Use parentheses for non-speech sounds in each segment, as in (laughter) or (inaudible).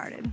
started.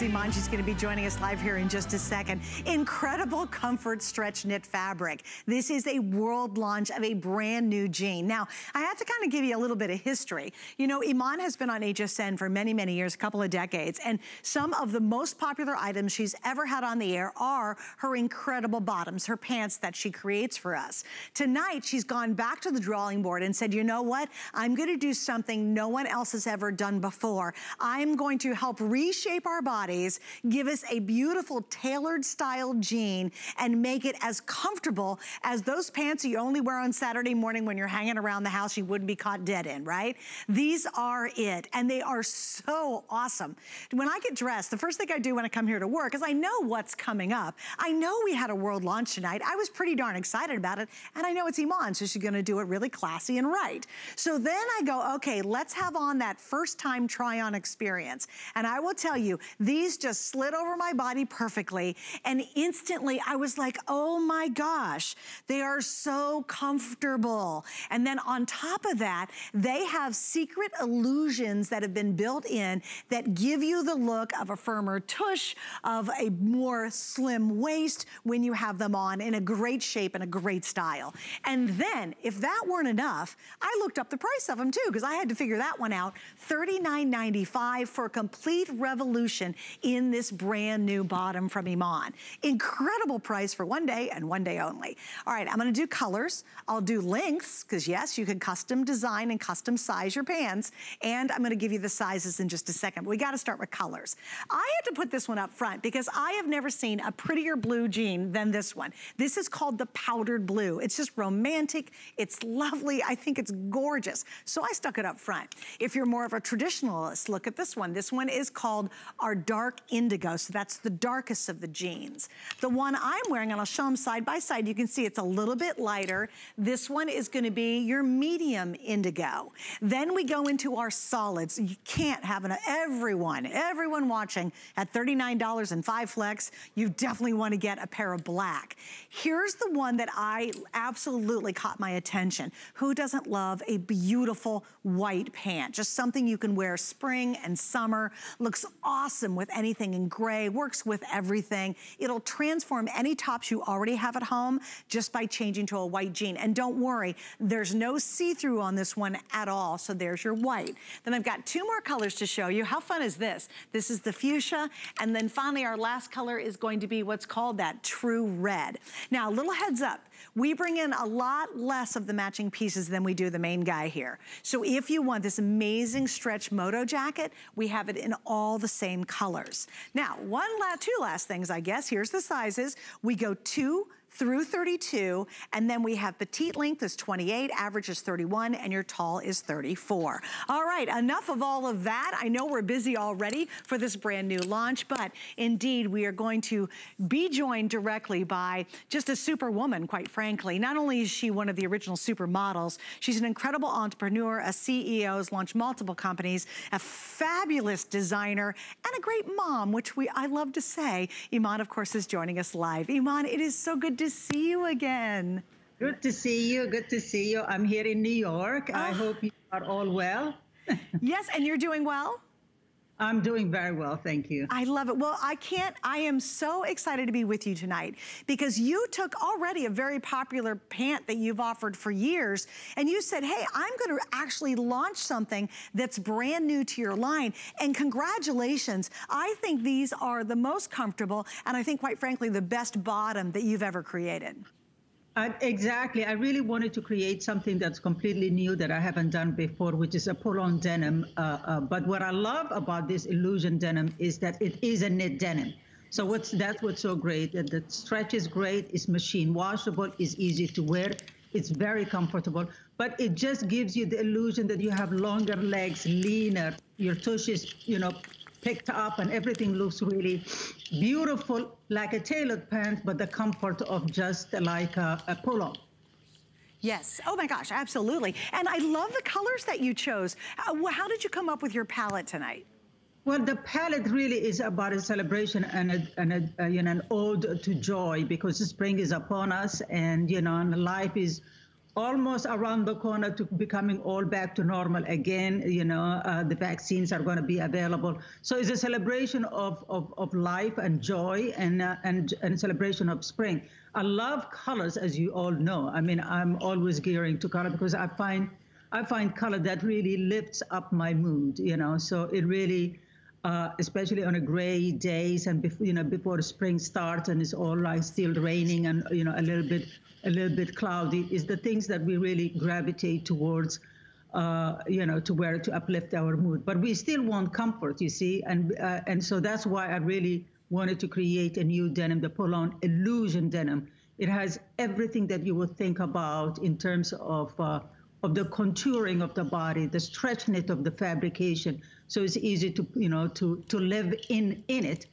Iman. She's going to be joining us live here in just a second. Incredible comfort stretch knit fabric. This is a world launch of a brand new jean. Now, I have to kind of give you a little bit of history. You know, Iman has been on HSN for many, many years, a couple of decades, and some of the most popular items she's ever had on the air are her incredible bottoms, her pants that she creates for us. Tonight, she's gone back to the drawing board and said, you know what? I'm going to do something no one else has ever done before. I'm going to help reshape our bodies, give us a beautiful tailored style jean and make it as comfortable as those pants you only wear on Saturday morning when you're hanging around the house you wouldn't be caught dead in, right? These are it, and they are so awesome. When I get dressed, the first thing I do when I come here to work is I know what's coming up. I know we had a world launch tonight. I was pretty darn excited about it, and I know it's Iman, so she's gonna do it really classy and right. So then I go, okay, let's have on that first time try on experience. And I will tell you, these just slid over my body perfectly. And instantly I was like, oh my gosh, they are so comfortable. And then on top of that, they have secret illusions that have been built in that give you the look of a firmer tush, of a more slim waist when you have them on in a great shape and a great style. And then, if that weren't enough, I looked up the price of them too, because I had to figure that one out. $39.95 for a complete revolution in this brand new bottom from Iman. Incredible price for one day and one day only. All right, I'm gonna do colors. I'll do lengths, because yes, you can custom design and custom size your pants, and I'm gonna give you the sizes in just a second. But we gotta start with colors. I had to put this one up front because I have never seen a prettier blue jean than this one. This is called the powdered blue. It's just romantic, it's lovely, I think it's gorgeous. So I stuck it up front. If you're more of a traditionalist, look at this one. This one is called our dark indigo, so that's the darkest of the jeans. The one I'm wearing, and I'll show them side by side, you can see it's a little bit lighter. This one is gonna be your medium indigo. Then we go into our solids. You can't have an, everyone, everyone watching at $39 and five flex, you definitely wanna get a pair of black. Here's the one that I absolutely caught my attention. Who doesn't love a beautiful white pant? Just something you can wear spring and summer. Looks awesome with anything in gray, works with everything. It'll transform any tops you already have at home just by changing to a white jean. And don't worry, there's no see-through on this one at all. So there's your white. Then I've got two more colors to show you. How fun is this? This is the fuchsia. And then finally, our last color is going to be what's called that true red. Now, little heads up. We bring in a lot less of the matching pieces than we do the main guy here. So if you want this amazing stretch moto jacket, we have it in all the same colors. Now, one last, two last things, I guess. Here's the sizes. We go two, through 32, and then we have petite length is 28, average is 31, and your tall is 34. All right, enough of all of that. I know we're busy already for this brand new launch, but indeed we are going to be joined directly by just a superwoman, quite frankly. Not only is she one of the original supermodels, she's an incredible entrepreneur, a CEO, has launched multiple companies, a fabulous designer, and a great mom, which we I love to say. Iman, of course, is joining us live. Iman, it is so good to see you again. Good to see you. Good to see you. I'm here in New York. Oh. I hope you are all well. (laughs) yes, and you're doing well? I'm doing very well, thank you. I love it. Well, I can't, I am so excited to be with you tonight because you took already a very popular pant that you've offered for years and you said, hey, I'm gonna actually launch something that's brand new to your line. And congratulations, I think these are the most comfortable and I think quite frankly, the best bottom that you've ever created. Uh, exactly. I really wanted to create something that's completely new that I haven't done before, which is a pull-on denim. Uh, uh, but what I love about this illusion denim is that it is a knit denim. So what's that's what's so great. That the stretch is great. It's machine washable. It's easy to wear. It's very comfortable. But it just gives you the illusion that you have longer legs, leaner. Your tush is, you know, picked up and everything looks really beautiful, like a tailored pant, but the comfort of just like a, a pull-on. Yes. Oh my gosh, absolutely. And I love the colors that you chose. Uh, how, how did you come up with your palette tonight? Well, the palette really is about a celebration and a, and a, uh, you know an ode to joy because spring is upon us, and you know, and life is almost around the corner to becoming all back to normal again. You know, uh, the vaccines are going to be available, so it's a celebration of of, of life and joy and uh, and and celebration of spring. I love colors, as you all know. I mean, I'm always gearing to color because I find I find color that really lifts up my mood. You know, so it really uh, especially on a gray days and before, you know before spring starts and it's all like still raining and you know a little bit a little bit cloudy is the things that we really gravitate towards uh, you know to wear to uplift our mood. But we still want comfort you see and uh, and so that's why I really wanted to create a new denim the pull-on illusion denim. It has everything that you would think about in terms of uh, of the contouring of the body, the stretchness of the fabrication. So it's easy to, you know, to, to live in, in it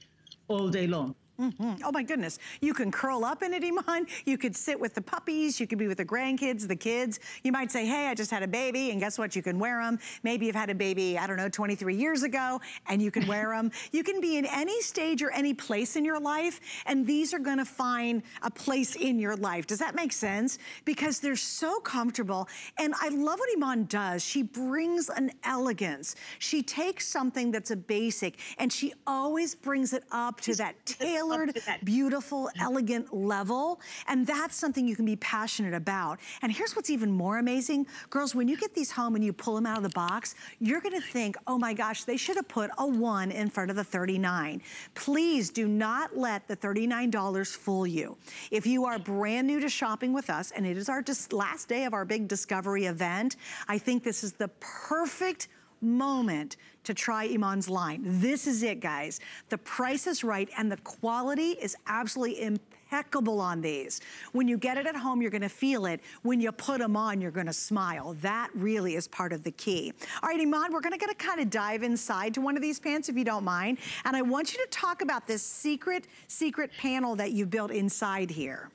all day long. Mm -hmm. Oh my goodness. You can curl up in it, Iman. You could sit with the puppies. You could be with the grandkids, the kids. You might say, hey, I just had a baby. And guess what? You can wear them. Maybe you've had a baby, I don't know, 23 years ago, and you can wear them. (laughs) You can be in any stage or any place in your life, and these are going to find a place in your life. Does that make sense? Because they're so comfortable. And I love what Iman does. She brings an elegance. She takes something that's a basic, and she always brings it up to that (laughs) tail tailored, beautiful, elegant level. And that's something you can be passionate about. And here's what's even more amazing. Girls, when you get these home and you pull them out of the box, you're gonna think, oh my gosh, they should have put a one in front of the 39. Please do not let the $39 fool you. If you are brand new to shopping with us, and it is our last day of our big discovery event, I think this is the perfect moment to try Iman's line. This is it, guys. The price is right and the quality is absolutely impeccable on these. When you get it at home, you're gonna feel it. When you put them on, you're gonna smile. That really is part of the key. All right, Iman, we're gonna, gonna kind of dive inside to one of these pants if you don't mind. And I want you to talk about this secret, secret panel that you built inside here.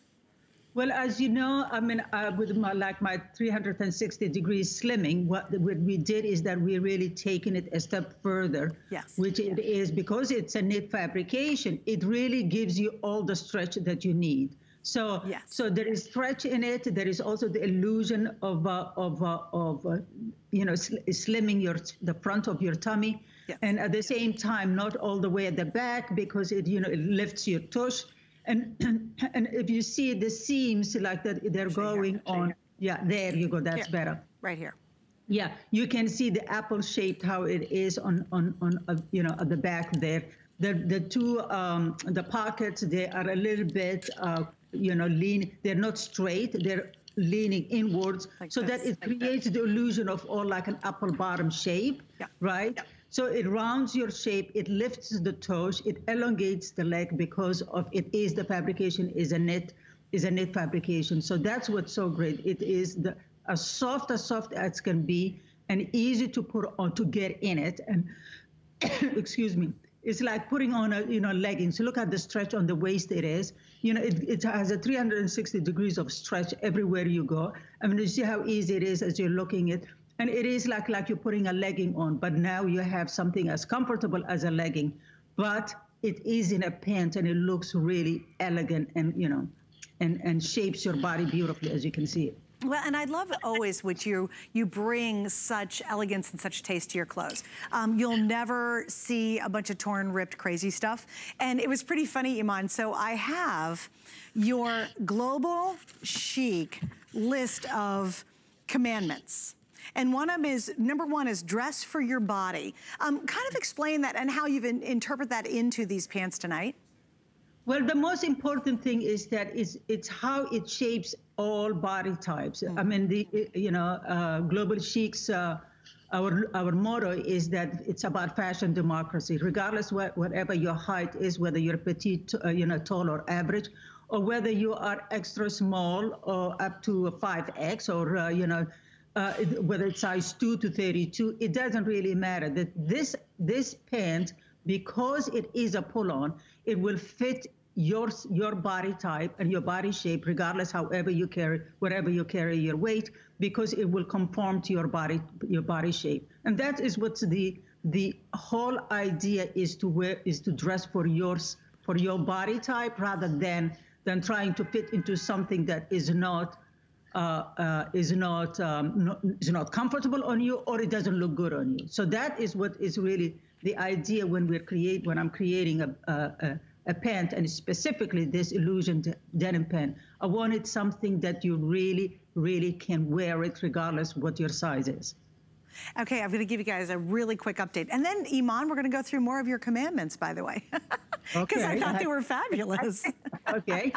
Well, as you know, I mean, uh, with my, like my 360 degrees slimming, what, what we did is that we're really taking it a step further. Yes. Which it is because it's a knit fabrication. It really gives you all the stretch that you need. So, yes. so there is stretch in it. There is also the illusion of uh, of uh, of uh, you know sl slimming your the front of your tummy, yes. and at the same time not all the way at the back because it you know it lifts your tush and, (clears throat) and, if you see the seams like that, they're going on. Yeah, there you go. That's better. Right here. Yeah, you can see the apple shaped how it is on on on uh, you know at the back there. The the two um, the pockets they are a little bit uh, you know lean. They're not straight. They're leaning inwards like so this, that it like creates this. the illusion of all like an apple bottom shape, yeah. right? Yeah. So it rounds your shape, it lifts the toes, it elongates the leg because of it is the fabrication is a knit is a knit fabrication. So that's what's so great. It is the as soft as soft as can be and easy to put on to get in it. And (coughs) excuse me, it's like putting on a you know leggings. Look at the stretch on the waist. It is you know it, it has a 360 degrees of stretch everywhere you go. I mean you see how easy it is as you're looking at and it is like like you're putting a legging on, but now you have something as comfortable as a legging, but it is in a pant and it looks really elegant and you know, and and shapes your body beautifully as you can see it. Well, and I love always what you you bring such elegance and such taste to your clothes. Um, you'll never see a bunch of torn, ripped, crazy stuff. And it was pretty funny, Iman. So I have your global chic list of commandments. And one of them is, number one is dress for your body. Um, kind of explain that and how you've in, interpret that into these pants tonight. Well, the most important thing is that it's, it's how it shapes all body types. Mm. I mean, the you know, uh, Global Chic's uh, our our motto is that it's about fashion democracy, regardless what whatever your height is, whether you're petite, uh, you know, tall or average, or whether you are extra small or up to 5x or uh, you know uh, whether it's size 2 to 32, it doesn't really matter. That this this pant, because it is a pull-on, it will fit your your body type and your body shape, regardless however you carry, wherever you carry your weight, because it will conform to your body your body shape. And that is what's the the whole idea is to wear is to dress for yours for your body type rather than than trying to fit into something that is not is not, um, not is not comfortable on you or it doesn't look good on you. So that is what is really the idea when we create when I'm creating a, a, a pant and specifically this illusion denim pant. I wanted something that you really really can wear it regardless what your size is. Okay, I'm gonna give you guys a really quick update. And then Iman, we're gonna go through more of your commandments, by the way. (laughs) Because okay. I thought they were fabulous. (laughs) okay.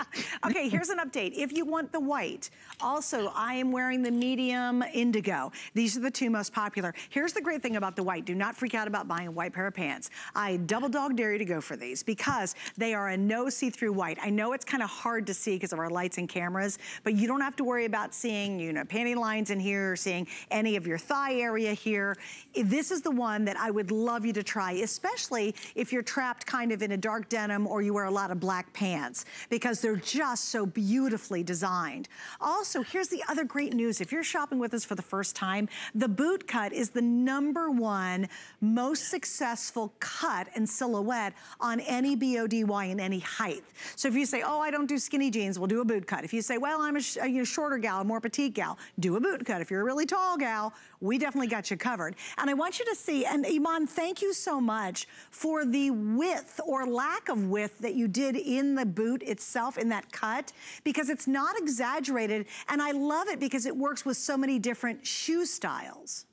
okay, here's an update. If you want the white, also I am wearing the medium indigo. These are the two most popular. Here's the great thing about the white. Do not freak out about buying a white pair of pants. I double dog dare you to go for these because they are a no see-through white. I know it's kind of hard to see because of our lights and cameras, but you don't have to worry about seeing, you know, panty lines in here, or seeing any of your thigh area here. Eh, this is the one that I would love you to try, especially if you're trapped kind of in a dark denim or you wear a lot of black pants because they're just so beautifully designed. Also, here's the other great news. If you're shopping with us for the first time, the boot cut is the number one most successful cut and silhouette on any BODY in any height. So if you say, oh, I don't do skinny jeans, we'll do a boot cut. If you say, well, I'm a, uh, you know, shorter gal, a more petite gal, do a boot cut. If you're a really tall gal, we definitely got you covered. And I want you to see, and Iman, thank you so much for the width or lack of width that you did in the boot itself, in that cut, because it's not exaggerated. And I love it because it works with so many different shoe styles.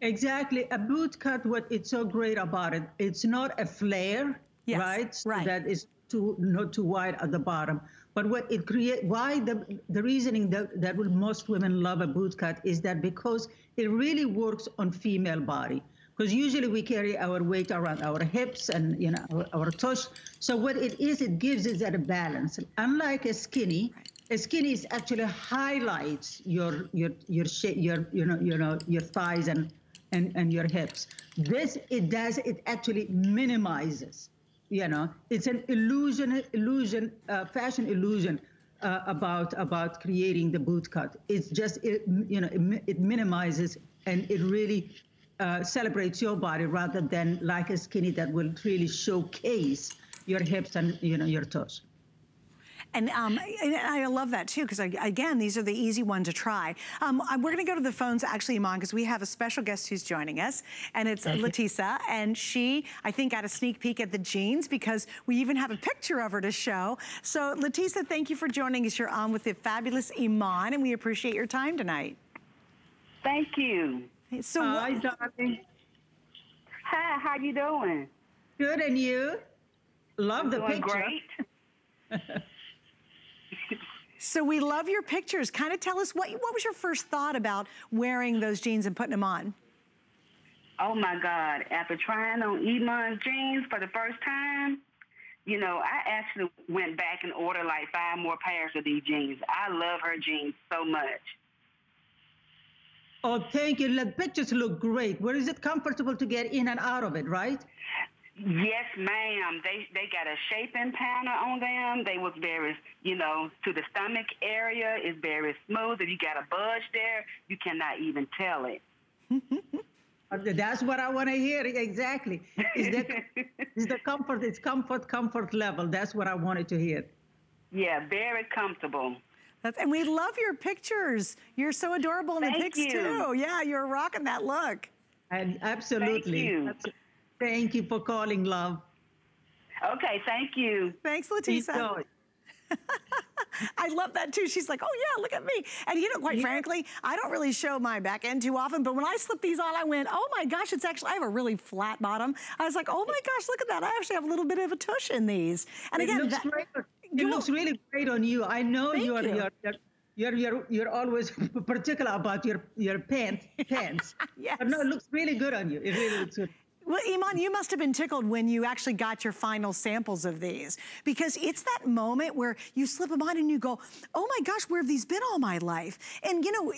Exactly. A boot cut, what it's so great about it, it's not a flare, yes, right? right. that is too not too wide at the bottom. But what it create why the the reasoning that that most women love a boot cut is that because it really works on female body because usually we carry our weight around our hips and you know our, our. So what it is, it gives us that a balance. Unlike a skinny, a skinny is actually highlights your your your shape, your you know you know your thighs and and and your hips. This it does it actually minimizes. You know, it's an illusion, illusion, uh, fashion illusion uh, about about creating the boot cut. It's just it, you know it, it minimizes and it really uh, celebrates your body rather than like a skinny that will really showcase your hips and you know your toes. And, um, and I love that too, because again, these are the easy one to try. Um, we're gonna go to the phones actually, Iman, because we have a special guest who's joining us, and it's Latisa, and she, I think, got a sneak peek at the jeans because we even have a picture of her to show. So Latisa, thank you for joining us. You're on with the fabulous Iman, and we appreciate your time tonight. Thank you. So Hi, darling. Hi, how you doing? Good, and you? Love I'm the picture. Great. (laughs) so we love your pictures. Kind of tell us what what was your first thought about wearing those jeans and putting them on? Oh my God! After trying on Iman's jeans for the first time, you know, I actually went back and ordered like five more pairs of these jeans. I love her jeans so much. Oh, thank you. The pictures look great. Where is it comfortable to get in and out of it, right? Yes, ma'am. They they got a shaping panel on them. They was very, you know, to the stomach area is very smooth. If you got a budge there, you cannot even tell it. (laughs) That's what I want to hear. Exactly. Is that (laughs) is the comfort? It's comfort, comfort level. That's what I wanted to hear. Yeah, very comfortable. That's, and we love your pictures. You're so adorable in Thank the pics you. too. Yeah, you're rocking that look. And absolutely. Thank you. Thank you for calling, love. Okay, thank you. Thanks, Latisa. (laughs) I love that too. She's like, oh yeah, look at me. And you know, quite yeah. frankly, I don't really show my back end too often, but when I slipped these on, I went, oh my gosh, it's actually, I have a really flat bottom. I was like, oh my gosh, look at that. I actually have a little bit of a tush in these. And it again, looks that, great. It looks really great on you. I know you're, you. you're, you're you're you're you're always (laughs) particular about your your pants pants. (laughs) yes. But no, it looks really good on you. It really looks good. Well, Iman, you must have been tickled when you actually got your final samples of these because it's that moment where you slip them on and you go, oh my gosh, where have these been all my life? And you know,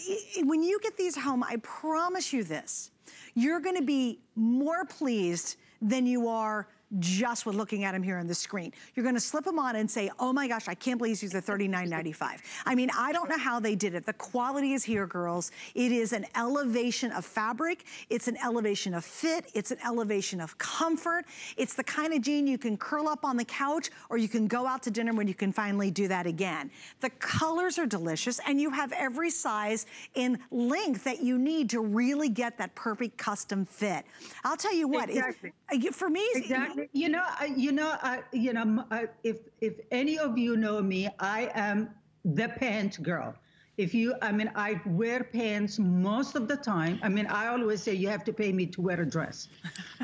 when you get these home, I promise you this, you're gonna be more pleased than you are just with looking at them here on the screen. You're gonna slip them on and say, oh my gosh, I can't believe these are $39.95. I mean, I don't know how they did it. The quality is here, girls. It is an elevation of fabric. It's an elevation of fit. It's an elevation of comfort. It's the kind of jean you can curl up on the couch or you can go out to dinner when you can finally do that again. The colors are delicious and you have every size in length that you need to really get that perfect custom fit. I'll tell you what, exactly. It, for me, exactly. You know, you know, uh, you know, uh, if if any of you know me, I am the pant girl. If you, I mean, I wear pants most of the time. I mean, I always say you have to pay me to wear a dress.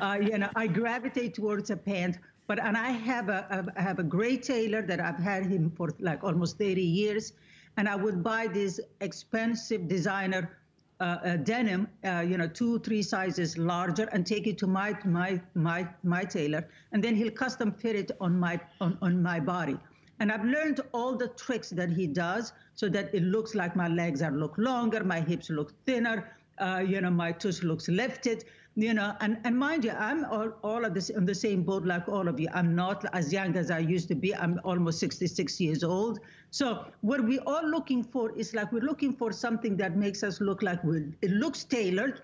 Uh, you know, I gravitate towards a pant. But and I have a, I have a great tailor that I've had him for like almost 30 years, and I would buy this expensive designer uh, uh, denim, uh, you know, two, three sizes larger, and take it to my my my my tailor, and then he'll custom fit it on my on, on my body. And I've learned all the tricks that he does so that it looks like my legs are look longer, my hips look thinner, uh, you know, my tush looks lifted, you know, and, and mind you, I'm all, all of this on the same boat like all of you. I'm not as young as I used to be. I'm almost 66 years old. So what we're all looking for is like we're looking for something that makes us look like we it looks tailored,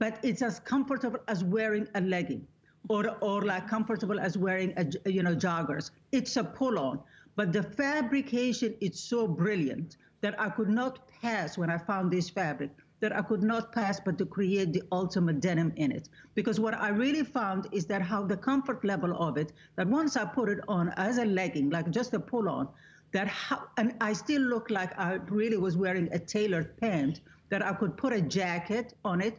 but it's as comfortable as wearing a legging or, or like comfortable as wearing a, you know, joggers. It's a pull-on, but the fabrication is so brilliant that I could not pass when I found this fabric that I could not pass but to create the ultimate denim in it. Because what I really found is that how the comfort level of it, that once I put it on as a legging, like just a pull on, that how, and I still look like I really was wearing a tailored pant, that I could put a jacket on it,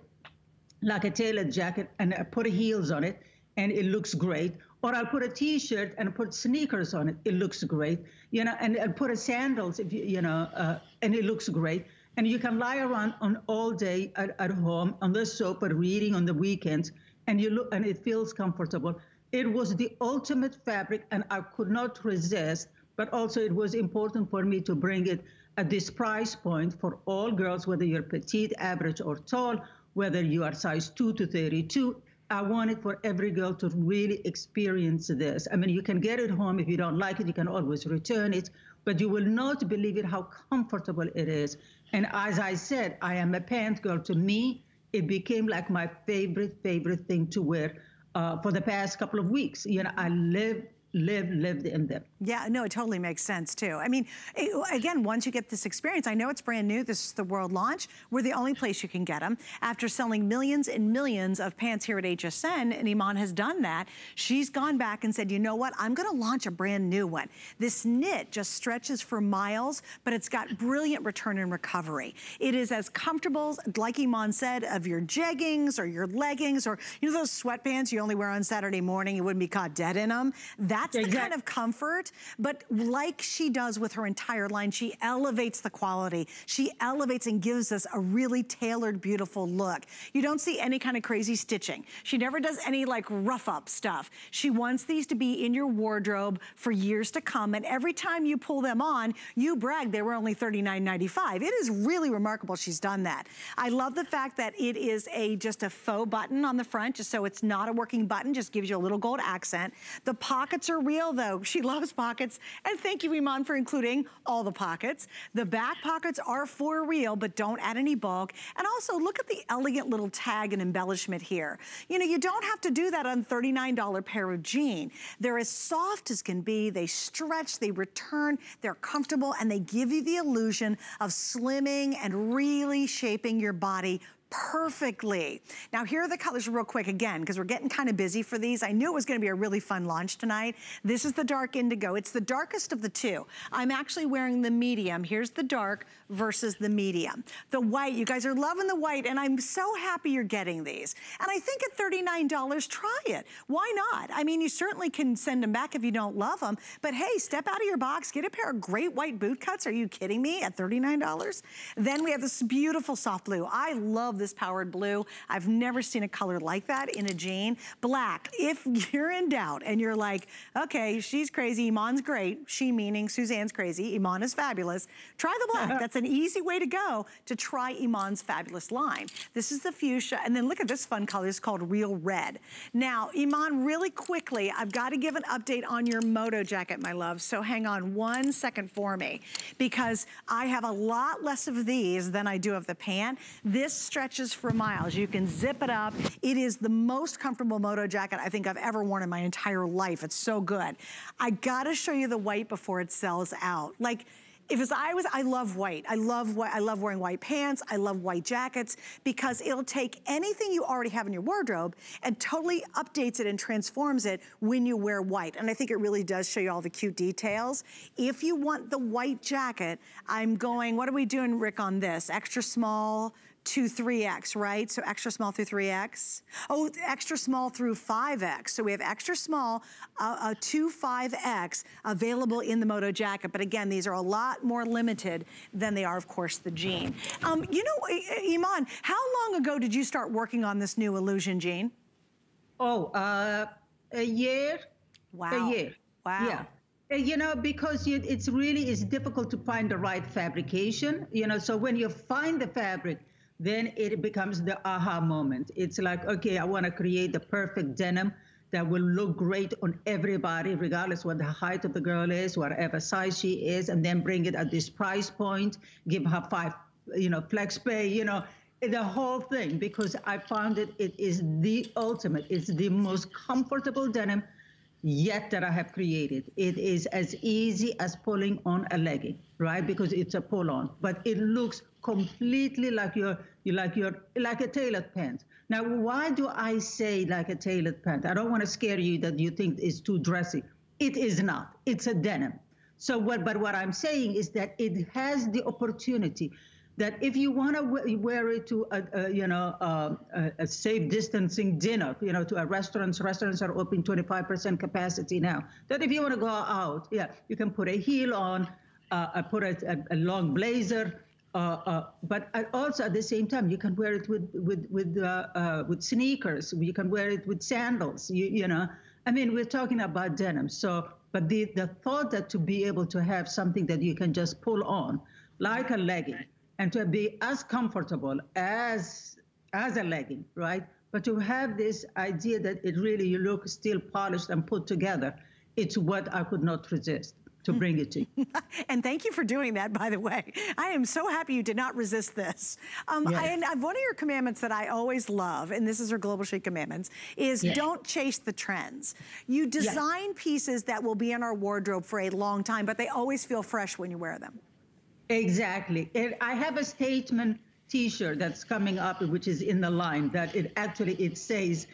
like a tailored jacket, and I put heels on it, and it looks great. Or I'll put a T-shirt and put sneakers on it. It looks great, you know, and put a sandals, if you, you know, uh, and it looks great. And you can lie around on all day at, at home on the sofa reading on the weekends, and you look, and it feels comfortable. It was the ultimate fabric, and I could not resist but also it was important for me to bring it at this price point for all girls, whether you're petite, average, or tall, whether you are size 2 to 32. I wanted for every girl to really experience this. I mean, you can get it home. If you don't like it, you can always return it, but you will not believe it how comfortable it is. And as I said, I am a pant girl. To me, it became like my favorite, favorite thing to wear uh, for the past couple of weeks. You know, I live live, lived in them. Yeah, no, it totally makes sense too. I mean, it, again, once you get this experience, I know it's brand new. This is the world launch. We're the only place you can get them. After selling millions and millions of pants here at HSN, and Iman has done that, she's gone back and said, you know what? I'm gonna launch a brand new one. This knit just stretches for miles, but it's got brilliant return and recovery. It is as comfortable, like Iman said, of your jeggings or your leggings or, you know, those sweatpants you only wear on Saturday morning, you wouldn't be caught dead in them. That's exactly. the kind of comfort, but like she does with her entire line, she elevates the quality. She elevates and gives us a really tailored, beautiful look. You don't see any kind of crazy stitching. She never does any like rough up stuff. She wants these to be in your wardrobe for years to come, and every time you pull them on, you brag they were only $39.95. It is really remarkable she's done that. I love the fact that it is a just a faux button on the front, just so it's not a working button, just gives you a little gold accent. The pockets are are real though. She (laughs) loves pockets. And thank you, Iman, for including all the pockets. The back pockets are for real, but don't add any bulk. And also look at the elegant little tag and embellishment here. You know, you don't have to do that on $39 pair of jean. They're as soft as can be. They stretch, they return, they're comfortable, and they give you the illusion of slimming and really shaping your body perfectly. Now here are the colors real quick again, because we're getting kind of busy for these. I knew it was gonna be a really fun launch tonight. This is the dark indigo. It's the darkest of the two. I'm actually wearing the medium. Here's the dark versus the medium. The white, you guys are loving the white, and I'm so happy you're getting these. And I think at $39, try it. Why not? I mean, you certainly can send them back if you don't love them, but hey, step out of your box, get a pair of great white boot cuts. Are you kidding me? At $39? Then we have this beautiful soft blue. I love this this powered blue. I've never seen a color like that in a jean. Black, if (laughs) you're in doubt and you're like, okay, she's crazy, Iman's great, she meaning Suzanne's crazy, Iman is fabulous, try the black. (laughs) That's an easy way to go to try Iman's fabulous line. This is the fuchsia, and then look at this fun color, it's called Real Red. Now, Iman, really quickly, I've got to give an update on your moto jacket, my love, so hang on one second for me, because I have a lot less of these than I do of the pant. This stretches for miles. You can zip it up. It is the most comfortable moto jacket I think I've ever worn in my entire life. It's so good. I gotta show you the white before it sells out. Like, if it's I was, I love white. I love I love wearing white pants. I love white jackets because it'll take anything you already have in your wardrobe and totally updates it and transforms it when you wear white. And I think it really does show you all the cute details. If you want the white jacket, I'm going, what are we doing, Rick, on this? Extra small, to 3X, right? So extra small through 3X. Oh, extra small through 5X. So we have extra small uh, uh, to 5X available in the Moto jacket. But again, these are a lot more limited than they are, of course, the jean. Um, you know, Iman, how long ago did you start working on this new Illusion jean? Oh, uh, a year. Wow. A year. Wow. Yeah. Uh, you know, because you, it's really is difficult to find the right fabrication. You know, so when you find the fabric, then it becomes the aha moment. It's like, okay, I want to create the perfect denim that will look great on everybody, regardless what the height of the girl is, whatever size she is, and then bring it at this price point, give her five, you know, flex pay, you know, the whole thing, because I found it, it is the ultimate. It's the most comfortable denim yet that I have created. It is as easy as pulling on a legging, right? Because it's a pull on, but it looks completely like your like your like a tailored pant. Now, why do I say like a tailored pant? I don't want to scare you that you think it's too dressy. It is not. It's a denim. So what? But what I'm saying is that it has the opportunity that if you want to wear it to a, a you know a, a, safe distancing dinner, you know, to a restaurants, restaurants are open 25% capacity now. That if you want to go out, yeah, you can put a heel on, uh, put a, a, long blazer. Uh, uh, but also at the same time, you can wear it with with with uh, with sneakers. You can wear it with sandals. You you know, I mean, we're talking about denim. So, but the the thought that to be able to have something that you can just pull on, like a legging, and to be as comfortable as as a legging, right? But to have this idea that it really you look still polished and put together, it's what I could not resist to bring it to you. (laughs) and thank you for doing that, by the way. I am so happy you did not resist this. Um, yes. and uh, one of your commandments that I always love, and this is our Global Chic Commandments, is yes. don't chase the trends. You design yes. pieces that will be in our wardrobe for a long time, but they always feel fresh when you wear them. Exactly. It, I have a statement T-shirt that's coming up, which is in the line that it actually it says,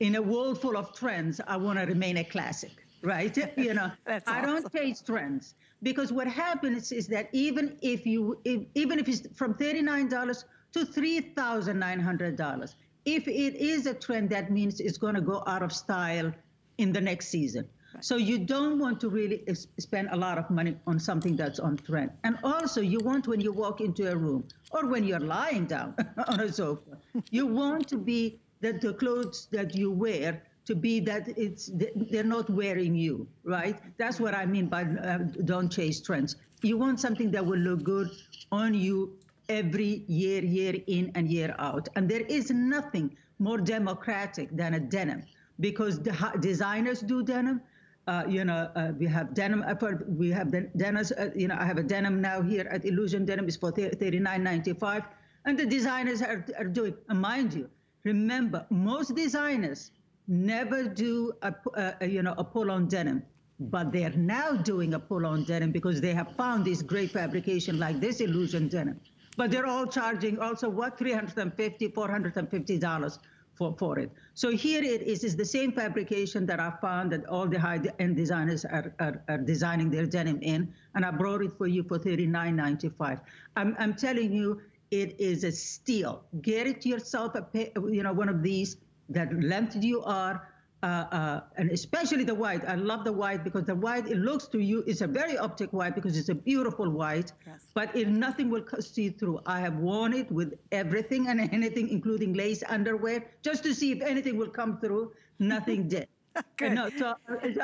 "In a world full of trends, I want to remain a classic." Right? (laughs) you know, that's I awesome. don't chase trends because what happens is that even if you, if, even if it's from thirty-nine dollars to three thousand nine hundred dollars, if it is a trend, that means it's going to go out of style in the next season. So you don't want to really spend a lot of money on something that's on trend. And also you want when you walk into a room or when you're lying down (laughs) on a sofa, you want to be that the clothes that you wear to be that it's they're not wearing you, right? That's what I mean by uh, don't chase trends. You want something that will look good on you every year, year in and year out. And there is nothing more democratic than a denim because the designers do denim, uh, you know, uh, we have denim. We have the denim. Uh, you know, I have a denim now here at Illusion Denim is for thirty nine ninety five, and the designers are, are doing. And mind you, remember, most designers never do a, a you know a pull on denim, hmm. but they are now doing a pull on denim because they have found this great fabrication like this Illusion Denim. But they're all charging also what 350 450 dollars for, for it. So here it is, is the same fabrication that I found that all the high-end designers are, are, are, designing their denim in, and I brought it for you for $39.95. I'm, I'm telling you, it is a steal. Get it yourself, a, you know, one of these that length you are, uh, uh, and especially the white. I love the white because the white, it looks to you, it's a very optic white because it's a beautiful white, yes. but it, nothing will see through. I have worn it with everything and anything, including lace underwear, just to see if anything will come through. Nothing (laughs) did. Good. No, so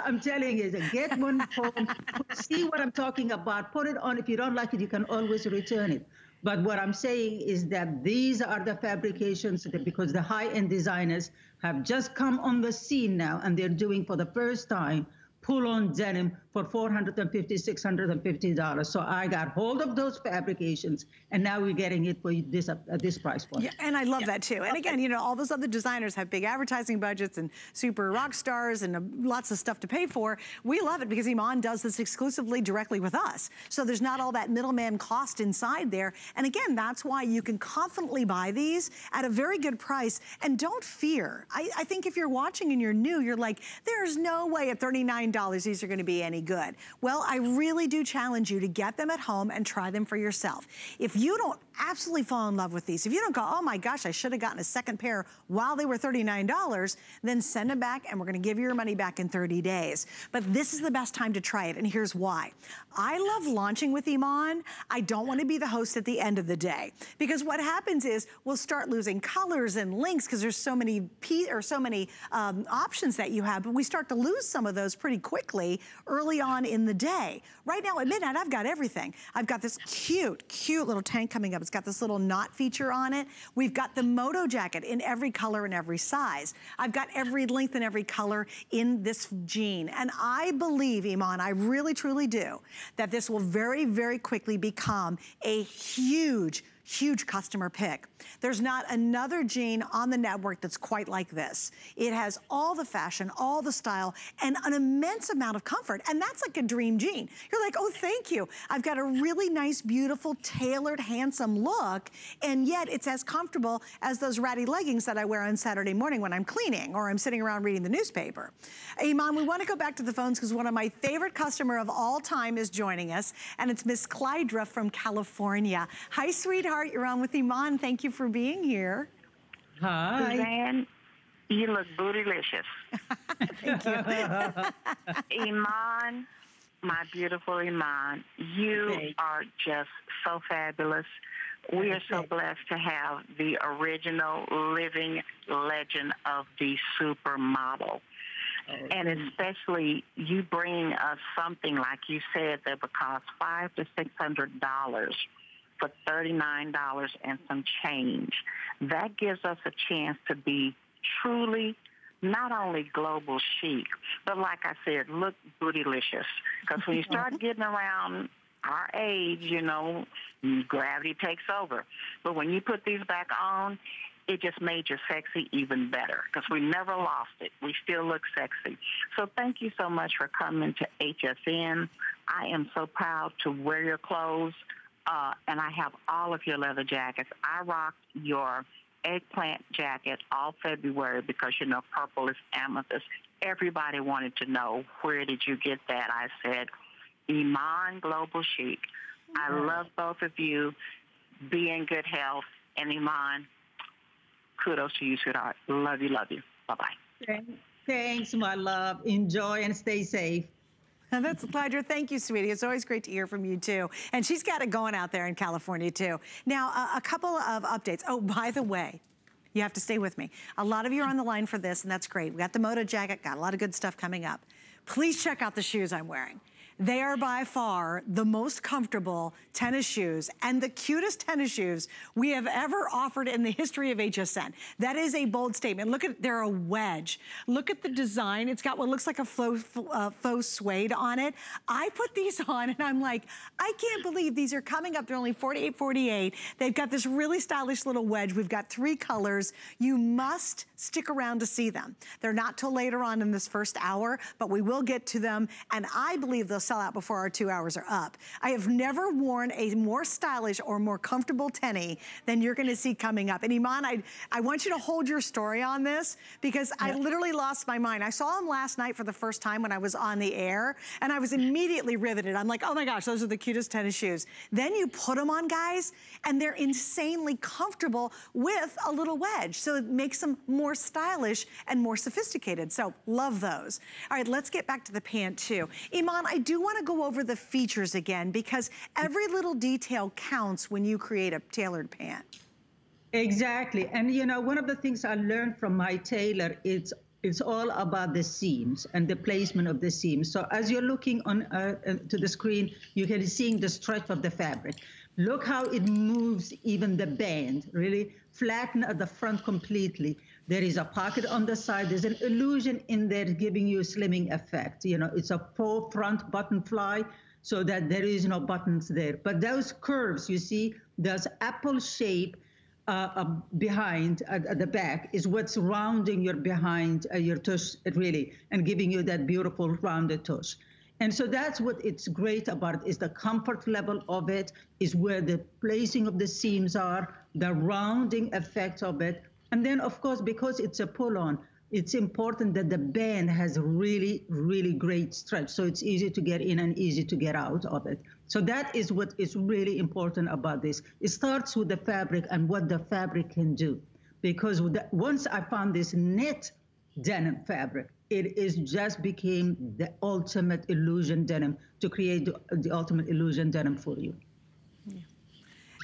I'm telling you, get one home, (laughs) see what I'm talking about, put it on. If you don't like it, you can always return it. But what I'm saying is that these are the fabrications that because the high-end designers have just come on the scene now and they're doing for the first time pull-on denim for $450, $650. So I got hold of those fabrications, and now we're getting it for this, uh, this price point. Yeah, and I love yeah. that too. And again, you know, all those other designers have big advertising budgets and super rock stars and uh, lots of stuff to pay for. We love it because Iman does this exclusively directly with us. So there's not all that middleman cost inside there. And again, that's why you can confidently buy these at a very good price. And don't fear. I, I think if you're watching and you're new, you're like, there's no way at $39 these are gonna be any good. Well, I really do challenge you to get them at home and try them for yourself. If you don't absolutely fall in love with these, if you don't go, oh my gosh, I should have gotten a second pair while they were $39, then send them back and we're gonna give you your money back in 30 days. But this is the best time to try it, and here's why. I love launching with Iman. I don't wanna be the host at the end of the day. Because what happens is we'll start losing colors and links because there's so many or so many um, options that you have, but we start to lose some of those pretty quickly early on in the day. Right now at midnight, I've got everything. I've got this cute, cute little tank coming up. It's got this little knot feature on it. We've got the moto jacket in every color and every size. I've got every length and every color in this jean. And I believe, Iman, I really truly do, that this will very, very quickly become a huge, huge customer pick. There's not another jean on the network that's quite like this. It has all the fashion, all the style, and an immense amount of comfort. And that's like a dream jean. You're like, oh, thank you. I've got a really nice, beautiful, tailored, handsome look, and yet it's as comfortable as those ratty leggings that I wear on Saturday morning when I'm cleaning or I'm sitting around reading the newspaper. Iman, we want to go back to the phones because one of my favorite customer of all time is joining us, and it's Miss Clydra from California. Hi, sweetheart sweetheart. You're on with Iman. Thank you for being here. Hi. Suzanne, you look bootylicious. (laughs) Thank you. (laughs) Iman, my beautiful Iman, you okay. are just so fabulous. We are so blessed to have the original living legend of the supermodel. Oh, and especially you bringing us something like you said that would cost five to six hundred dollars for $39 and some change. That gives us a chance to be truly not only global chic, but like I said, look bootylicious. Because when you (laughs) start getting around our age, you know, gravity takes over. But when you put these back on, it just made you sexy even better because we never lost it. We still look sexy. So thank you so much for coming to HSN. I am so proud to wear your clothes. Uh, and I have all of your leather jackets. I rocked your eggplant jacket all February because, you know, purple is amethyst. Everybody wanted to know, where did you get that? I said, Iman Global Chic. I love both of you. Be in good health. And Iman, kudos to you, sweetheart. Love you, love you. Bye-bye. Thanks, my love. Enjoy and stay safe. (laughs) That's a pleasure. Thank you, sweetie. It's always great to hear from you, too. And she's got it going out there in California, too. Now, uh, a couple of updates. Oh, by the way, you have to stay with me. A lot of you are on the line for this, and that's great. We got the Moto jacket, got a lot of good stuff coming up. Please check out the shoes I'm wearing. They are by far the most comfortable tennis shoes and the cutest tennis shoes we have ever offered in the history of HSN. That is a bold statement. Look at, they're a wedge. Look at the design. It's got what looks like a faux, uh, faux suede on it. I put these on and I'm like, I can't believe these are coming up. They're only $48.48. They've got this really stylish little wedge. We've got three colors. You must stick around to see them. They're not till later on in this first hour, but we will get to them. And I believe they'll sell out before our two hours are up. I have never worn a more stylish or more comfortable tenny than you're gonna see coming up. And Iman, I, I want you to hold your story on this because yeah. I literally lost my mind. I saw him last night for the first time when I was on the air and I was immediately riveted. I'm like, oh my gosh, those are the cutest tennis shoes. Then you put them on, guys, and they're insanely comfortable with a little wedge. So it makes them more stylish and more sophisticated. So love those. All right, let's get back to the pant too. Iman, I do wanna go over the features again because every little detail counts when you create a tailored pant. Exactly. And you know, one of the things I learned from my tailor is it's all about the seams and the placement of the seams. So as you're looking on uh, uh, to the screen, you can see the stretch of the fabric. Look how it moves even the band, really flatten at the front completely. There is a pocket on the side. There's an illusion in there giving you a slimming effect. You know, it's a full front button fly so that there is no buttons there. But those curves, you see, those apple shape uh, uh, behind at, at, the back is what's rounding your behind uh, your tush really and giving you that beautiful rounded tush. And so that's what it's great about is the comfort level of it, is where the placing of the seams are, the rounding effect of it. And then, of course, because it's a pull-on, it's important that the band has really, really great stretch. So it's easy to get in and easy to get out of it. So that is what is really important about this. It starts with the fabric and what the fabric can do. Because once I found this knit denim fabric, it is just became the ultimate illusion denim to create the, the ultimate illusion denim for you.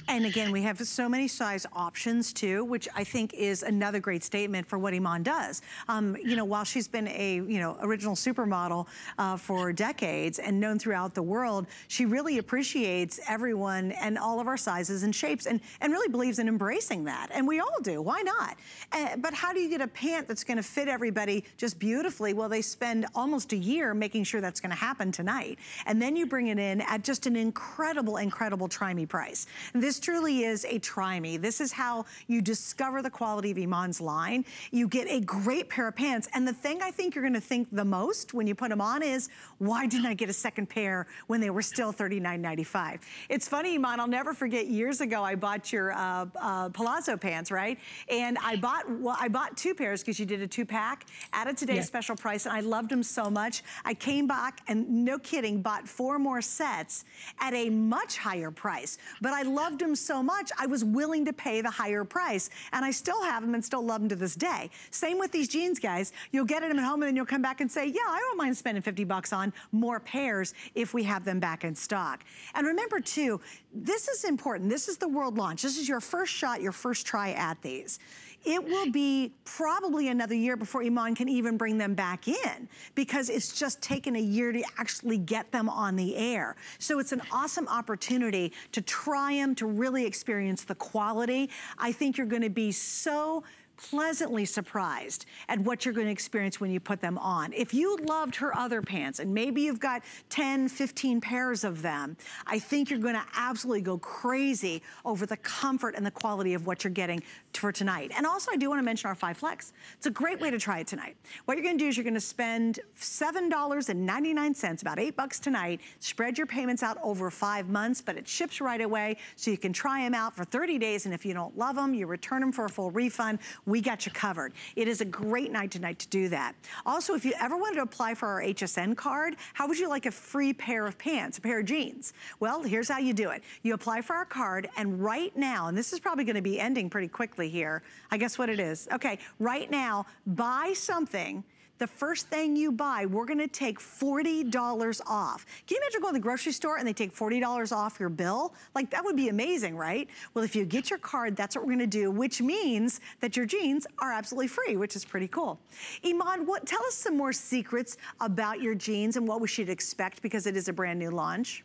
And again, we have so many size options too, which I think is another great statement for what Iman does. Um, you know, while she's been a, you know, original supermodel uh, for decades and known throughout the world, she really appreciates everyone and all of our sizes and shapes and, and really believes in embracing that. And we all do, why not? Uh, but how do you get a pant that's gonna fit everybody just beautifully? Well, they spend almost a year making sure that's gonna happen tonight. And then you bring it in at just an incredible, incredible try-me price. This this truly is a try me. This is how you discover the quality of Iman's line. You get a great pair of pants. And the thing I think you're gonna think the most when you put them on is, why didn't I get a second pair when they were still $39.95? It's funny, Iman, I'll never forget years ago I bought your uh, uh, palazzo pants, right? And I bought, well, I bought two pairs because you did a two pack at a today's yeah. special price and I loved them so much. I came back and no kidding, bought four more sets at a much higher price. But I loved them so much, I was willing to pay the higher price. And I still have them and still love them to this day. Same with these jeans, guys. You'll get them at home and then you'll come back and say, yeah, I don't mind spending 50 bucks on more pairs if we have them back in stock. And remember too, this is important. This is the world launch. This is your first shot, your first try at these it will be probably another year before Iman can even bring them back in because it's just taken a year to actually get them on the air. So it's an awesome opportunity to try them, to really experience the quality. I think you're gonna be so pleasantly surprised at what you're gonna experience when you put them on. If you loved her other pants, and maybe you've got 10, 15 pairs of them, I think you're gonna absolutely go crazy over the comfort and the quality of what you're getting for tonight. And also I do wanna mention our Five Flex. It's a great way to try it tonight. What you're gonna do is you're gonna spend $7.99, about eight bucks tonight, spread your payments out over five months, but it ships right away so you can try them out for 30 days and if you don't love them, you return them for a full refund we got you covered. It is a great night tonight to do that. Also, if you ever wanted to apply for our HSN card, how would you like a free pair of pants, a pair of jeans? Well, here's how you do it. You apply for our card, and right now, and this is probably gonna be ending pretty quickly here, I guess what it is. Okay, right now, buy something the first thing you buy, we're gonna take $40 off. Can you imagine going to the grocery store and they take $40 off your bill? Like that would be amazing, right? Well, if you get your card, that's what we're gonna do, which means that your jeans are absolutely free, which is pretty cool. Iman, what, tell us some more secrets about your jeans and what we should expect because it is a brand new launch.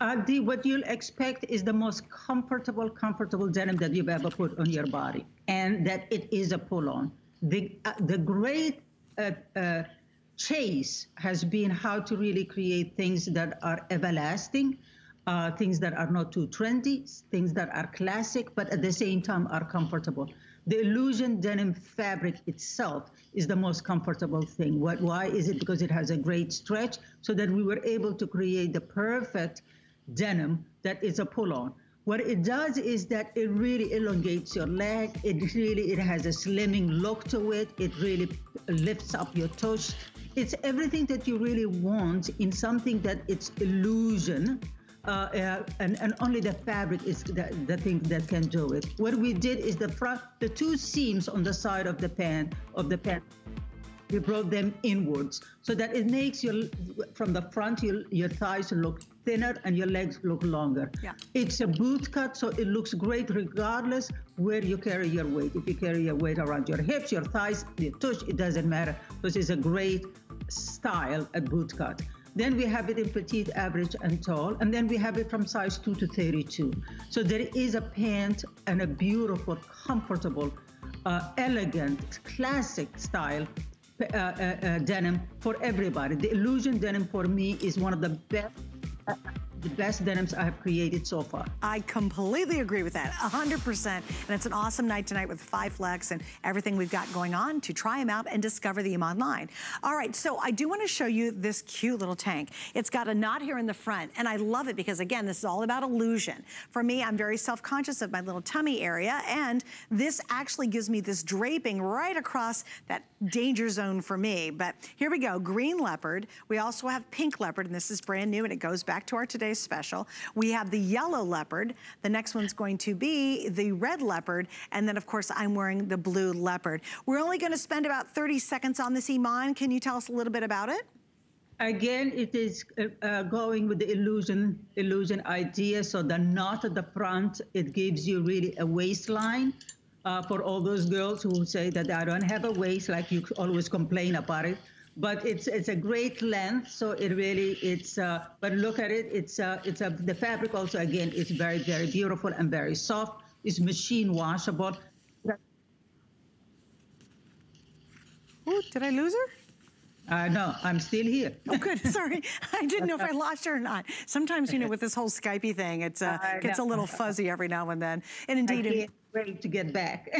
Uh, the, what you'll expect is the most comfortable, comfortable denim that you've ever put on your body, and that it is a pull-on. The, uh, the great chase has been how to really create things that are everlasting. uh, things that are not too trendy, things that are classic, but at the same time are comfortable. The illusion denim fabric itself is the most comfortable thing. What, why is it? Because it has a great stretch, so that we were able to create the perfect denim that is a pull-on. What it does is that it really elongates your leg. It really it has a slimming look to it. It really lifts up your tush. It's everything that you really want in something that it's illusion. Uh, uh, and, and only the fabric is the, the thing that can do it. What we did is the front, the two seams on the side of the pan of the pan we brought them inwards so that it makes your from the front your, your thighs look thinner and your legs look longer yeah. it's a boot cut so it looks great regardless where you carry your weight if you carry your weight around your hips your thighs your tush it doesn't matter because it's a great style a boot cut then we have it in petite, average, and tall. And then we have it from size 2 to 32. So there is a pant and a beautiful, comfortable, uh, elegant, classic style Uh, uh, uh, denim for everybody. The illusion denim for me is one of the best the best denims I have created so far. I completely agree with that, 100%. And it's an awesome night tonight with Five Flex and everything we've got going on to try them out and discover them online. All right, so I do want to show you this cute little tank. It's got a knot here in the front, and I love it because, again, this is all about illusion. For me, I'm very self-conscious of my little tummy area, and this actually gives me this draping right across that danger zone for me. But here we go, green leopard. We also have pink leopard, and this is brand new, and it goes back to our today's special. We have the yellow leopard. The next one's going to be the red leopard, and then, of course, I'm wearing the blue leopard. We're only gonna spend about 30 seconds on this, Iman. Can you tell us a little bit about it? Again, it is uh, uh, going with the illusion illusion idea. So the knot at the front, it gives you really a waistline uh, for all those girls who say that I don't have a waist, like you always complain about it. But it's it's a great length, so it really it's. Uh, but look at it, it's uh, it's a the fabric also again is very very beautiful and very soft. It's machine washable. Ooh, did I lose her? Uh, no, I'm still here. Oh, good. (laughs) Sorry. I didn't know if I lost her or not. Sometimes, you know, with this whole Skypey thing, it uh, gets a little fuzzy every now and then. And indeed, ready to get back. (laughs)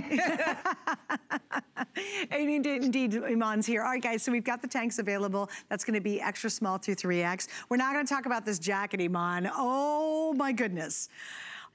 indeed, indeed, Iman's here. All right, guys, so we've got the tanks available. That's gonna be extra small through 3X. We're not gonna talk about this jacket, Iman. Oh my goodness.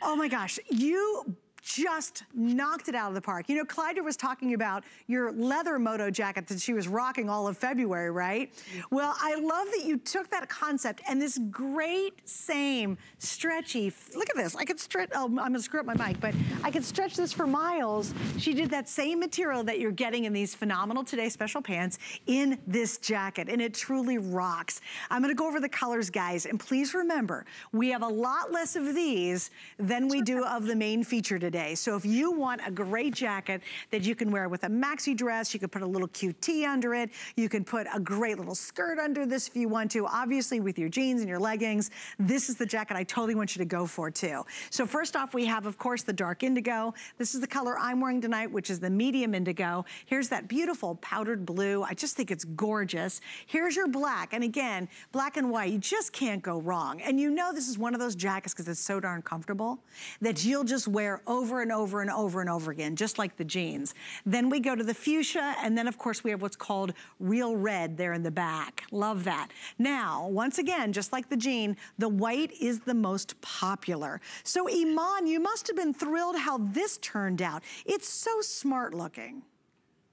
Oh my gosh, you just knocked it out of the park. You know, Clyde was talking about your leather moto jacket that she was rocking all of February, right? Well, I love that you took that concept and this great same stretchy, look at this, I could stretch, oh, I'm gonna screw up my mic, but I could stretch this for miles. She did that same material that you're getting in these phenomenal Today Special pants in this jacket, and it truly rocks. I'm gonna go over the colors, guys, and please remember, we have a lot less of these than we do of the main feature today today. So if you want a great jacket that you can wear with a maxi dress, you can put a little QT under it. You can put a great little skirt under this if you want to. Obviously with your jeans and your leggings, this is the jacket I totally want you to go for too. So first off, we have, of course, the dark indigo. This is the color I'm wearing tonight, which is the medium indigo. Here's that beautiful powdered blue. I just think it's gorgeous. Here's your black. And again, black and white, you just can't go wrong. And you know this is one of those jackets because it's so darn comfortable that you'll just wear over over and over and over and over again, just like the jeans. Then we go to the fuchsia, and then of course we have what's called real red there in the back. Love that. Now, once again, just like the jean, the white is the most popular. So Iman, you must have been thrilled how this turned out. It's so smart looking.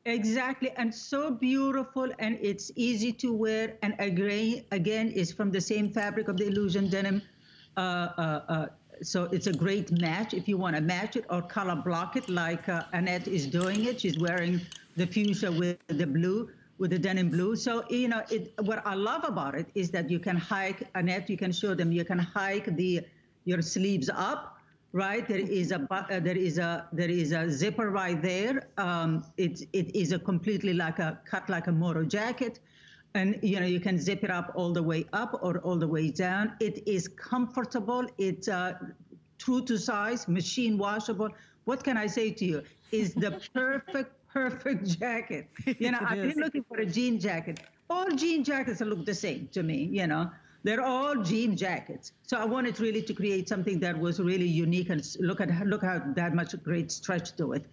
Exactly, and so beautiful, and it's easy to wear. And again, again, is from the same fabric of the illusion denim uh, uh, uh, so it's a great match if you want to match it or color block it like uh, Annette is doing it. She's wearing the fuchsia with the blue, with the denim blue. So, you know, it, what I love about it is that you can hike, Annette, you can show them, you can hike the your sleeves up, right? There is a, uh, there is a, there is a zipper right there. Um, it, it is a completely like a, cut like a moto jacket and you know you can zip it up all the way up or all the way down. It is comfortable. It's uh, true to size machine washable. What can i say to you? Is the (laughs) perfect perfect jacket. (laughs) You know i've been looking for a jean jacket. All jean jackets look the same to me you know. They're all jean jackets. So I wanted really to create something that was really unique and look at look how that much great stretch to it.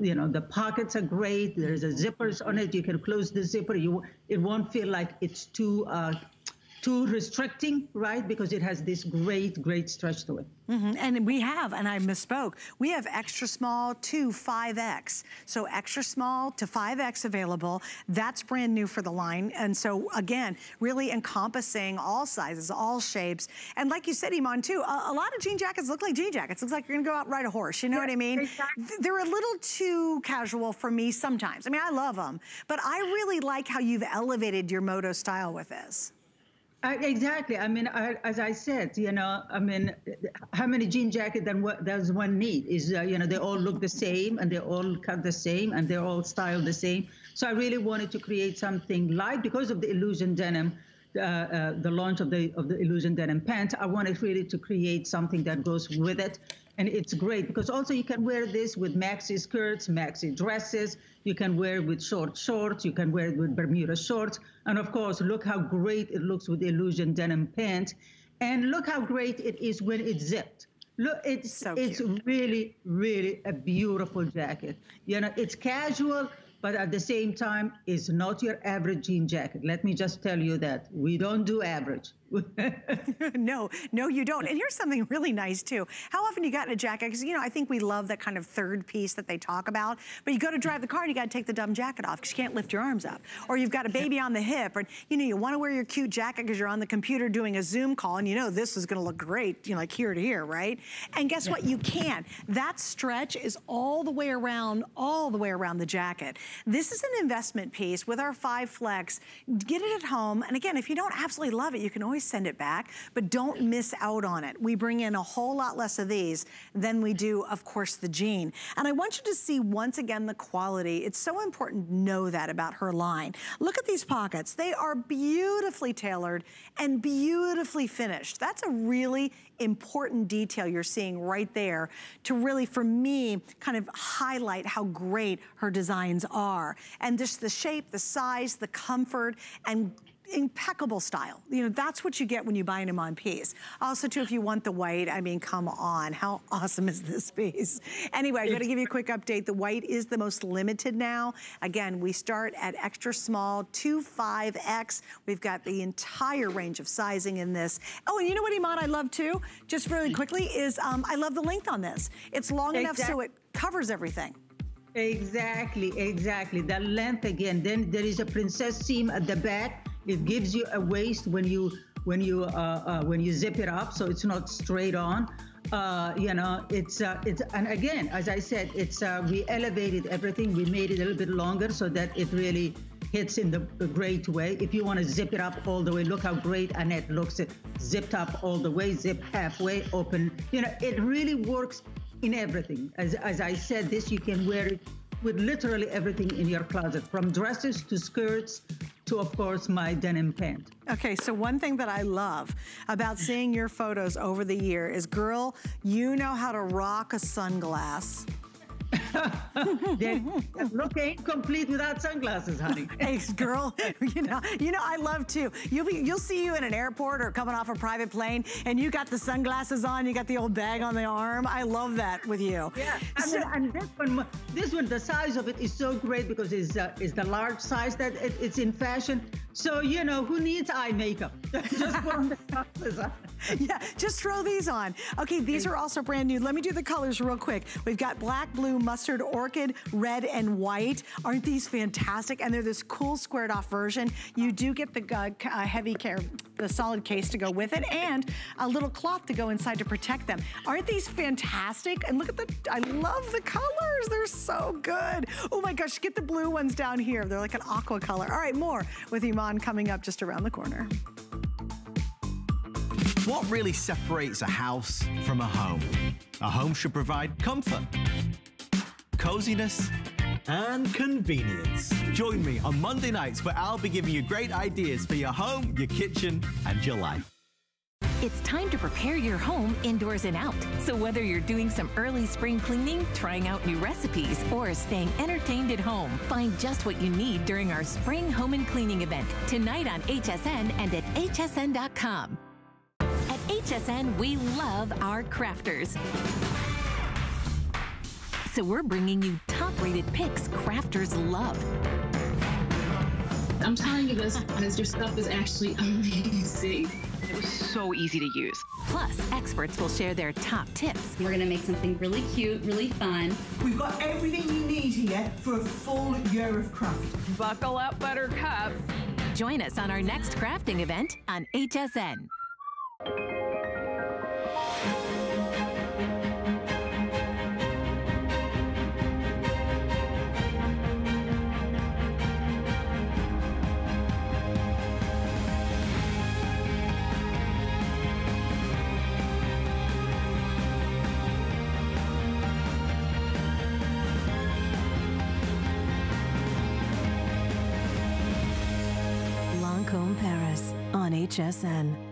You know, the pockets are great. There's a zippers on it. You can close the zipper. You it won't feel like it's too uh, too restricting, right? Because it has this great, great stretch to it. Mm -hmm. And we have, and I misspoke, we have extra small to 5X. So extra small to 5X available. That's brand new for the line. And so again, really encompassing all sizes, all shapes. And like you said, Iman, too, a, a lot of jean jackets look like jean jackets. Looks like you're gonna go out and ride a horse, you know yeah, what I mean? Exactly. They're a little too casual for me sometimes. I mean, I love them, but I really like how you've elevated your moto style with this. I, exactly. I mean, I, as I said, you know, I mean, how many jean jackets then does one need? Is uh, you know they all look the same and they all cut the same and they're all styled the same. So I really wanted to create something light because of the illusion denim. Uh, uh, the launch of the of the illusion denim pant, I wanted really to create something that goes with it, and it's great because also you can wear this with maxi skirts, maxi dresses. You can wear it with short shorts. You can wear it with Bermuda shorts. And of course, look how great it looks with Illusion denim pants. And look how great it is when it's zipped. Look, it's so it's really, really a beautiful jacket. You know, it's casual, but at the same time, it's not your average jean jacket. Let me just tell you that. We don't do average. (laughs) no, no, you don't. And here's something really nice too. How often you got in a jacket? Because, you know, I think we love that kind of third piece that they talk about. But you go to drive the car and you got to take the dumb jacket off because you can't lift your arms up. Or you've got a baby on the hip. Or, you know, you want to wear your cute jacket because you're on the computer doing a Zoom call and you know this is going to look great, you know, like here to here, right? And guess yeah. what? You can. That stretch is all the way around, all the way around the jacket. This is an investment piece with our 5 Flex. Get it at home. And again, if you don't absolutely love it, you can always send it back, but don't miss out on it. We bring in a whole lot less of these than we do, of course, the jean. And I want you to see once again the quality. It's so important to know that about her line. Look at these pockets. They are beautifully tailored and beautifully finished. That's a really important detail you're seeing right there to really, for me, kind of highlight how great her designs are. And just the shape, the size, the comfort, and impeccable style. You know, that's what you get when you buy an Iman piece. Also, too, if you want the white, I mean, come on. How awesome is this piece? Anyway, I'm going to give you a quick update. The white is the most limited now. Again, we start at extra small to 5X. We've got the entire range of sizing in this. Oh, and you know what, Iman, I love too, just really quickly, is um, I love the length on this. It's long exactly. enough so it covers everything. Exactly, exactly. The length again. Then there is a princess seam at the back it gives you a waist when you when you uh, uh, when you zip it up, so it's not straight on. Uh, you know, it's uh, it's and again, as I said, it's uh, we elevated everything. We made it a little bit longer so that it really hits in the great way. If you want to zip it up all the way, look how great Annette looks. It zipped up all the way, zip halfway, open. You know, it really works in everything. As as I said, this you can wear it with literally everything in your closet, from dresses to skirts to, of course, my denim pant. Okay, so one thing that I love about seeing your photos over the year is, girl, you know how to rock a sunglass. Look ain't complete without sunglasses, honey. (laughs) hey, girl, (laughs) you know, you know, I love to. You'll be, you'll see you in an airport or coming off a private plane, and you got the sunglasses on, you got the old bag on the arm. I love that with you. Yeah, so, and this one, this one, the size of it is so great because it's uh, it's the large size that it, it's in fashion. So you know, who needs eye makeup? (laughs) Just put on the glasses on. (laughs) yeah, just throw these on. Okay, these are also brand new. Let me do the colors real quick. We've got black, blue, mustard, orchid, red, and white. Aren't these fantastic? And they're this cool squared off version. You do get the uh, uh, heavy care, the solid case to go with it, and a little cloth to go inside to protect them. Aren't these fantastic? And look at the, I love the colors. They're so good. Oh my gosh, get the blue ones down here. They're like an aqua color. All right, more with Iman coming up just around the corner. What really separates a house from a home? A home should provide comfort, coziness, and convenience. Join me on Monday nights where I'll be giving you great ideas for your home, your kitchen, and your life. It's time to prepare your home indoors and out. So whether you're doing some early spring cleaning, trying out new recipes, or staying entertained at home, find just what you need during our spring home and cleaning event tonight on HSN and at hsn.com. At HSN, we love our crafters. So we're bringing you top-rated picks crafters love. I'm telling you this because your stuff is actually (laughs) amazing. It was so easy to use. Plus, experts will share their top tips. We're going to make something really cute, really fun. We've got everything you need here for a full year of craft. Buckle up, Buttercup. Join us on our next crafting event on HSN. Paris on HSN.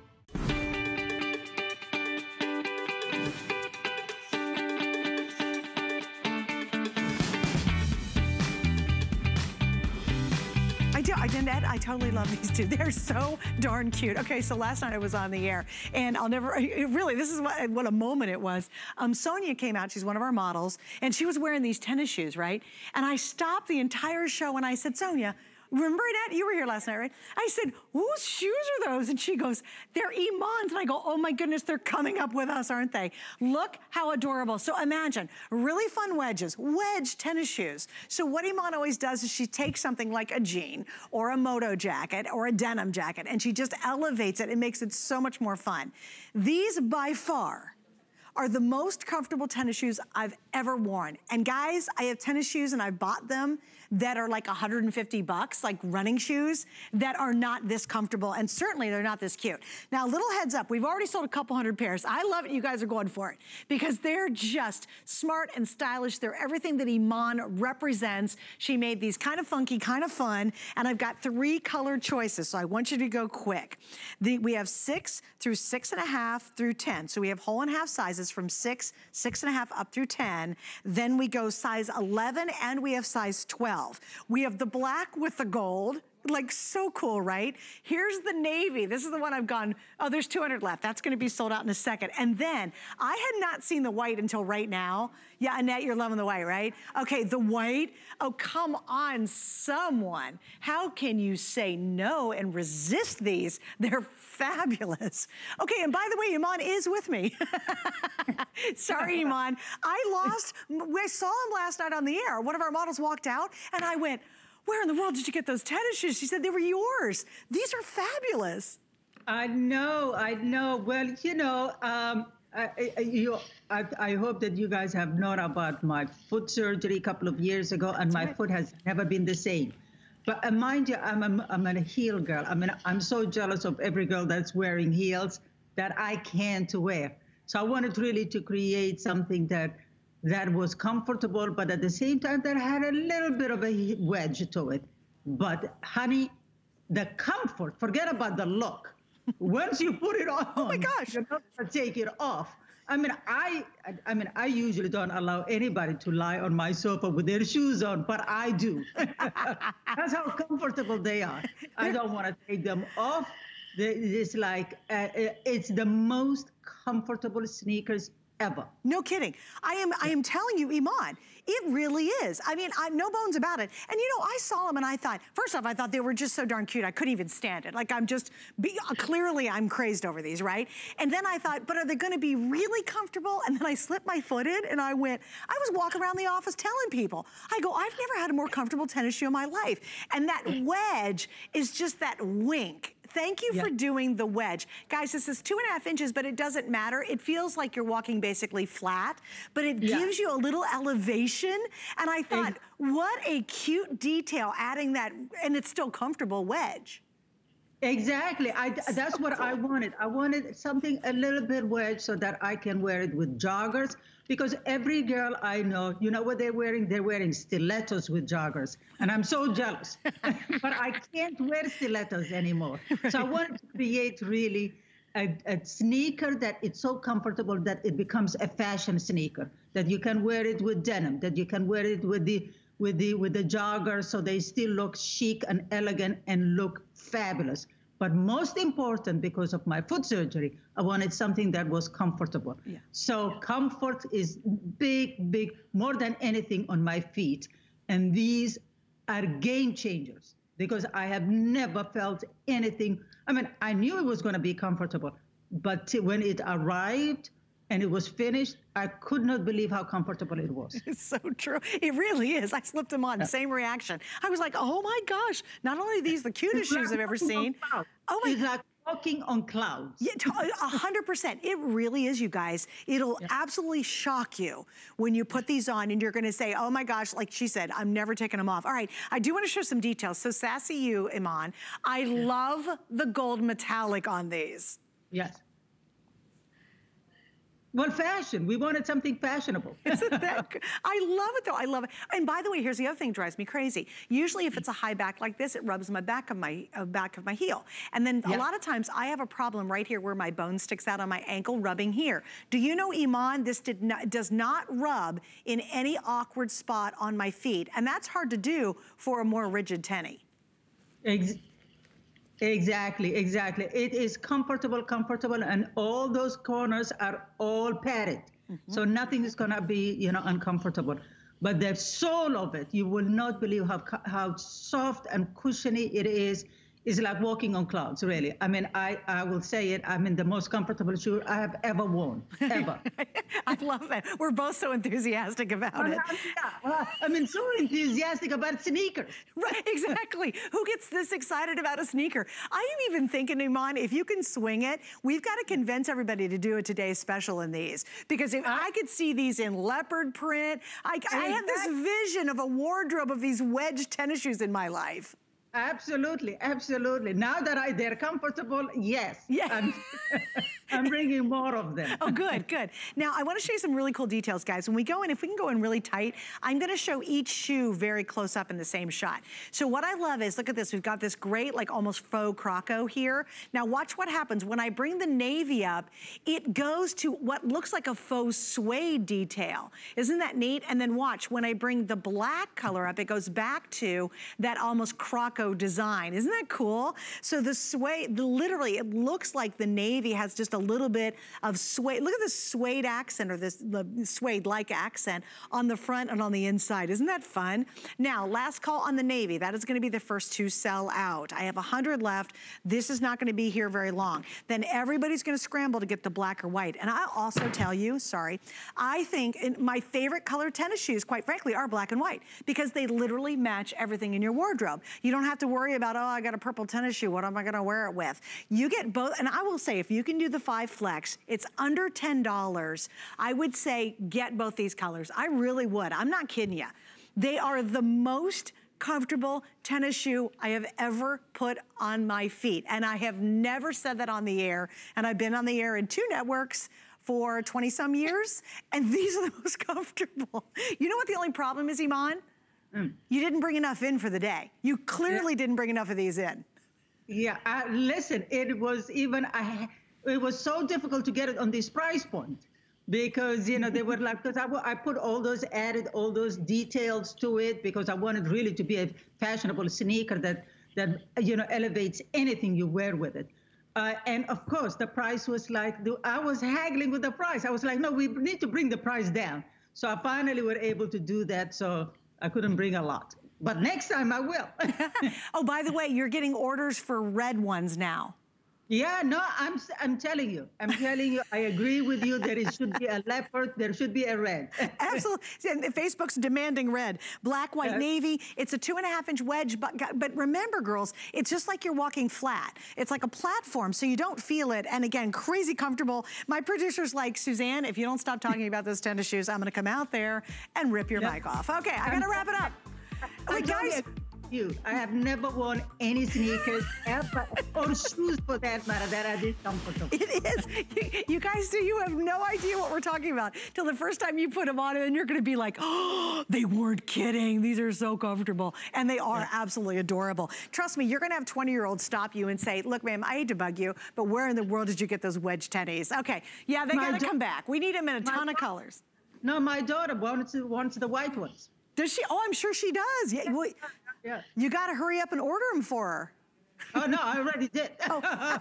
Totally love these two. (laughs) They're so darn cute. Okay, so last night I was on the air, and I'll never. (laughs) Really, this is what, what a moment it was. Um, Sonia came out. She's one of our models, and she was wearing these tennis shoes, right? And I stopped the entire show, and I said, Sonia. Remember that? You were here last night, right? I said, whose shoes are those? And she goes, they're Iman's. And I go, oh my goodness, they're coming up with us, aren't they? Look how adorable. So imagine, really fun wedges, wedge tennis shoes. So what Iman always does is she takes something like a jean or a moto jacket or a denim jacket and she just elevates it and makes it so much more fun. These by far are the most comfortable tennis shoes I've ever worn. And guys, I have tennis shoes and I bought them that are like 150 bucks, like running shoes, that are not this comfortable, and certainly they're not this cute. Now, little heads up, we've already sold a couple hundred pairs. I love it you guys are going for it, because they're just smart and stylish. They're everything that Iman represents. She made these kind of funky, kind of fun, and I've got three color choices, so I want you to go quick. The, we have six through six and a half through 10. So we have whole and half sizes from six, six and a half up through 10. Then we go size 11 and we have size 12. We have the black with the gold, like so cool, right? Here's the navy. This is the one I've gone, oh, there's 200 left. That's gonna be sold out in a second. And then, I had not seen the white until right now. Yeah, Annette, you're loving the white, right? Okay, the white, oh, come on, someone. How can you say no and resist these? They're fabulous. Okay, and by the way, Iman is with me. (laughs) Sorry, Iman. I lost, I saw him last night on the air. One of our models walked out and I went, where in the world did you get those tennis shoes? She said they were yours. These are fabulous. I know, I know. Well, you know, um, I, I, you, I, I, hope that you guys have known about my foot surgery a couple of years ago, and That's my right. foot has never been the same. But uh, mind you, I'm a, I'm a heel girl. I mean, I'm so jealous of every girl that's wearing heels that I can't wear. So I wanted really to create something that that was comfortable, but at the same time that had a little bit of a wedge to it. But honey, the comfort, forget about the look. Once you put it on, (laughs) oh my gosh, you're not gonna take it off. I mean, I, I mean, I usually don't allow anybody to lie on my sofa with their shoes on, but I do. (laughs) That's how comfortable they are. I don't want to take them off. It's like uh, it's the most comfortable sneakers ever. No kidding. I am I am telling you, Iman, It really is. I mean, I, no bones about it. And you know, I saw them and I thought, first off, I thought they were just so darn cute. I couldn't even stand it. Like I'm just, be, clearly I'm crazed over these, right? And then I thought, but are they gonna be really comfortable? And then I slipped my foot in and I went, I was walking around the office telling people, I go, I've never had a more comfortable tennis shoe in my life. And that mm. wedge is just that wink Thank you for doing the wedge. Guys, this is two and a half inches, but it doesn't matter. It feels like you're walking basically flat, but it yeah. gives you a little elevation. And I thought, what a cute detail adding that, and it's still comfortable wedge. Exactly. I, (laughs) that's what I wanted. I wanted something a little bit wedge so that I can wear it with joggers because every girl I know, you know what they're wearing? They're wearing stilettos with joggers. And I'm so jealous. (laughs) but I can't wear stilettos anymore. (laughs) Right. So I wanted to create really a, a, sneaker that it's so comfortable that it becomes a fashion sneaker, that you can wear it with denim, that you can wear it with the with the with the joggers so they still look chic and elegant and look fabulous. But most important, because of my foot surgery, I wanted something that was comfortable. Yeah. So comfort is big, big, more than anything on my feet. And these are game changers because I have never felt anything. I mean, I knew it was going to be comfortable, but when it arrived, and it was finished, I could not believe how comfortable it was. (laughs) It's so true. It really is. I slipped them on, yeah. same reaction. I was like, oh my gosh, not only are these the cutest shoes I've ever seen. Oh my god. like walking on clouds. Yeah, uh, a hundred percent. It really is, you guys. It'll yeah. absolutely shock you when you put these on and you're gonna say, oh my gosh, like she said, I'm never taking them off. All right, I do wanna show some details. So sassy you, Iman, I love the gold metallic on these. Yes. Well, fashion. We wanted something fashionable. (laughs) Isn't that (laughs) I love it though. I love it. And by the way, here's the other thing drives me crazy. Usually if it's a high back like this, it rubs my back of my uh, back of my heel. And then a lot of times I have a problem right here where my bone sticks out on my ankle rubbing here. Do you know, Iman, this did not, does not rub in any awkward spot on my feet. And that's hard to do for a more rigid tenny. Ex Exactly, exactly. It is comfortable, comfortable, and all those corners are all padded. Mm -hmm. So nothing is gonna be, you know, uncomfortable. But the sole of it, you will not believe how how soft and cushiony it is is like walking on clouds, really. I mean, I, I will say it, I'm in the most comfortable shoe I have ever worn, ever. (laughs) I love that. We're both so enthusiastic about it. Yeah, I mean, so enthusiastic about sneakers. Right, exactly. Who gets this excited about a sneaker? I am even thinking, Iman, if you can swing it, we've got to convince everybody to do a today's special in these. Because if uh, I could see these in leopard print, I, I have this vision of a wardrobe of these wedge tennis shoes in my life. Absolutely, absolutely. Now that I they're comfortable, yes. Yeah. (laughs) I'm, bringing more of them. oh, good, good. Now, I want to show you some really cool details, guys. When we go in, if we can go in really tight, I'm going to show each shoe very close up in the same shot. So what I love is, look at this. We've got this great, like almost faux croco here. Now, watch what happens. When I bring the navy up, it goes to what looks like a faux suede detail. Isn't that neat? And then watch, when I bring the black color up, it goes back to that almost croco design. Isn't that cool? So the suede, literally, it looks like the navy has just a little bit of suede. Look at this suede accent or this the suede-like accent on the front and on the inside. Isn't that fun? Now, last call on the navy. That is gonna be the first to sell out. I have 100 left. This is not gonna be here very long. Then everybody's gonna scramble to get the black or white. And I'll also tell you, sorry, I think my favorite color tennis shoes, quite frankly, are black and white because they literally match everything in your wardrobe. You don't have to worry about, oh, I got a purple tennis shoe. What am I gonna wear it with? You get both, and I will say, if you can do the five flex, it's under $10. I would say get both these colors. I really would. I'm not kidding you. They are the most comfortable tennis shoe I have ever put on my feet. And I have never said that on the air. And I've been on the air in two networks for 20 some years. And these are the most (laughs) comfortable. You know what the only problem is, Iman? Mm. You didn't bring enough in for the day. You clearly yeah. didn't bring enough of these in. Yeah, uh, listen, it was even, I, it was so difficult to get it on this price point because you know they were like because I, I put all those added all those details to it because I wanted really to be a fashionable sneaker that that you know elevates anything you wear with it. Uh, and of course, the price was like I was haggling with the price. I was like, no, we need to bring the price down. So I finally were able to do that. So I couldn't bring a lot. But next time I will. (laughs) (laughs) oh, by the way, you're getting orders for red ones now. Yeah, no, I'm I'm telling you, I'm telling you, I agree with you. There is, should be a leopard, there should be a red. (laughs) Absolutely, and Facebook's demanding red, black, white, navy. It's a two and a half inch wedge, but but remember, girls, it's just like you're walking flat. It's like a platform, so you don't feel it. And again, crazy comfortable. My producer's like Suzanne, if you don't stop talking about those tennis shoes, I'm going to come out there and rip your yep. mic off. Okay, I got to wrap it up. (laughs) Wait, guys you. I have never worn any sneakers ever, or shoes for that matter, that are this comfortable. It is. You, you, guys do. You have no idea what we're talking about till the first time you put them on, and you're going to be like, oh, they weren't kidding. These are so comfortable, and they are yeah. absolutely adorable. Trust me, you're going to have 20 year olds stop you and say, look, ma'am, I hate to bug you, but where in the world did you get those wedge tennies? Okay, yeah, they got to come back. We need them in a ton of colors. No, my daughter wants wants the white ones. Does she? Oh, I'm sure she does. Yeah. Well, yeah. You got to hurry up and order them for her. Oh no, I already did. (laughs) oh.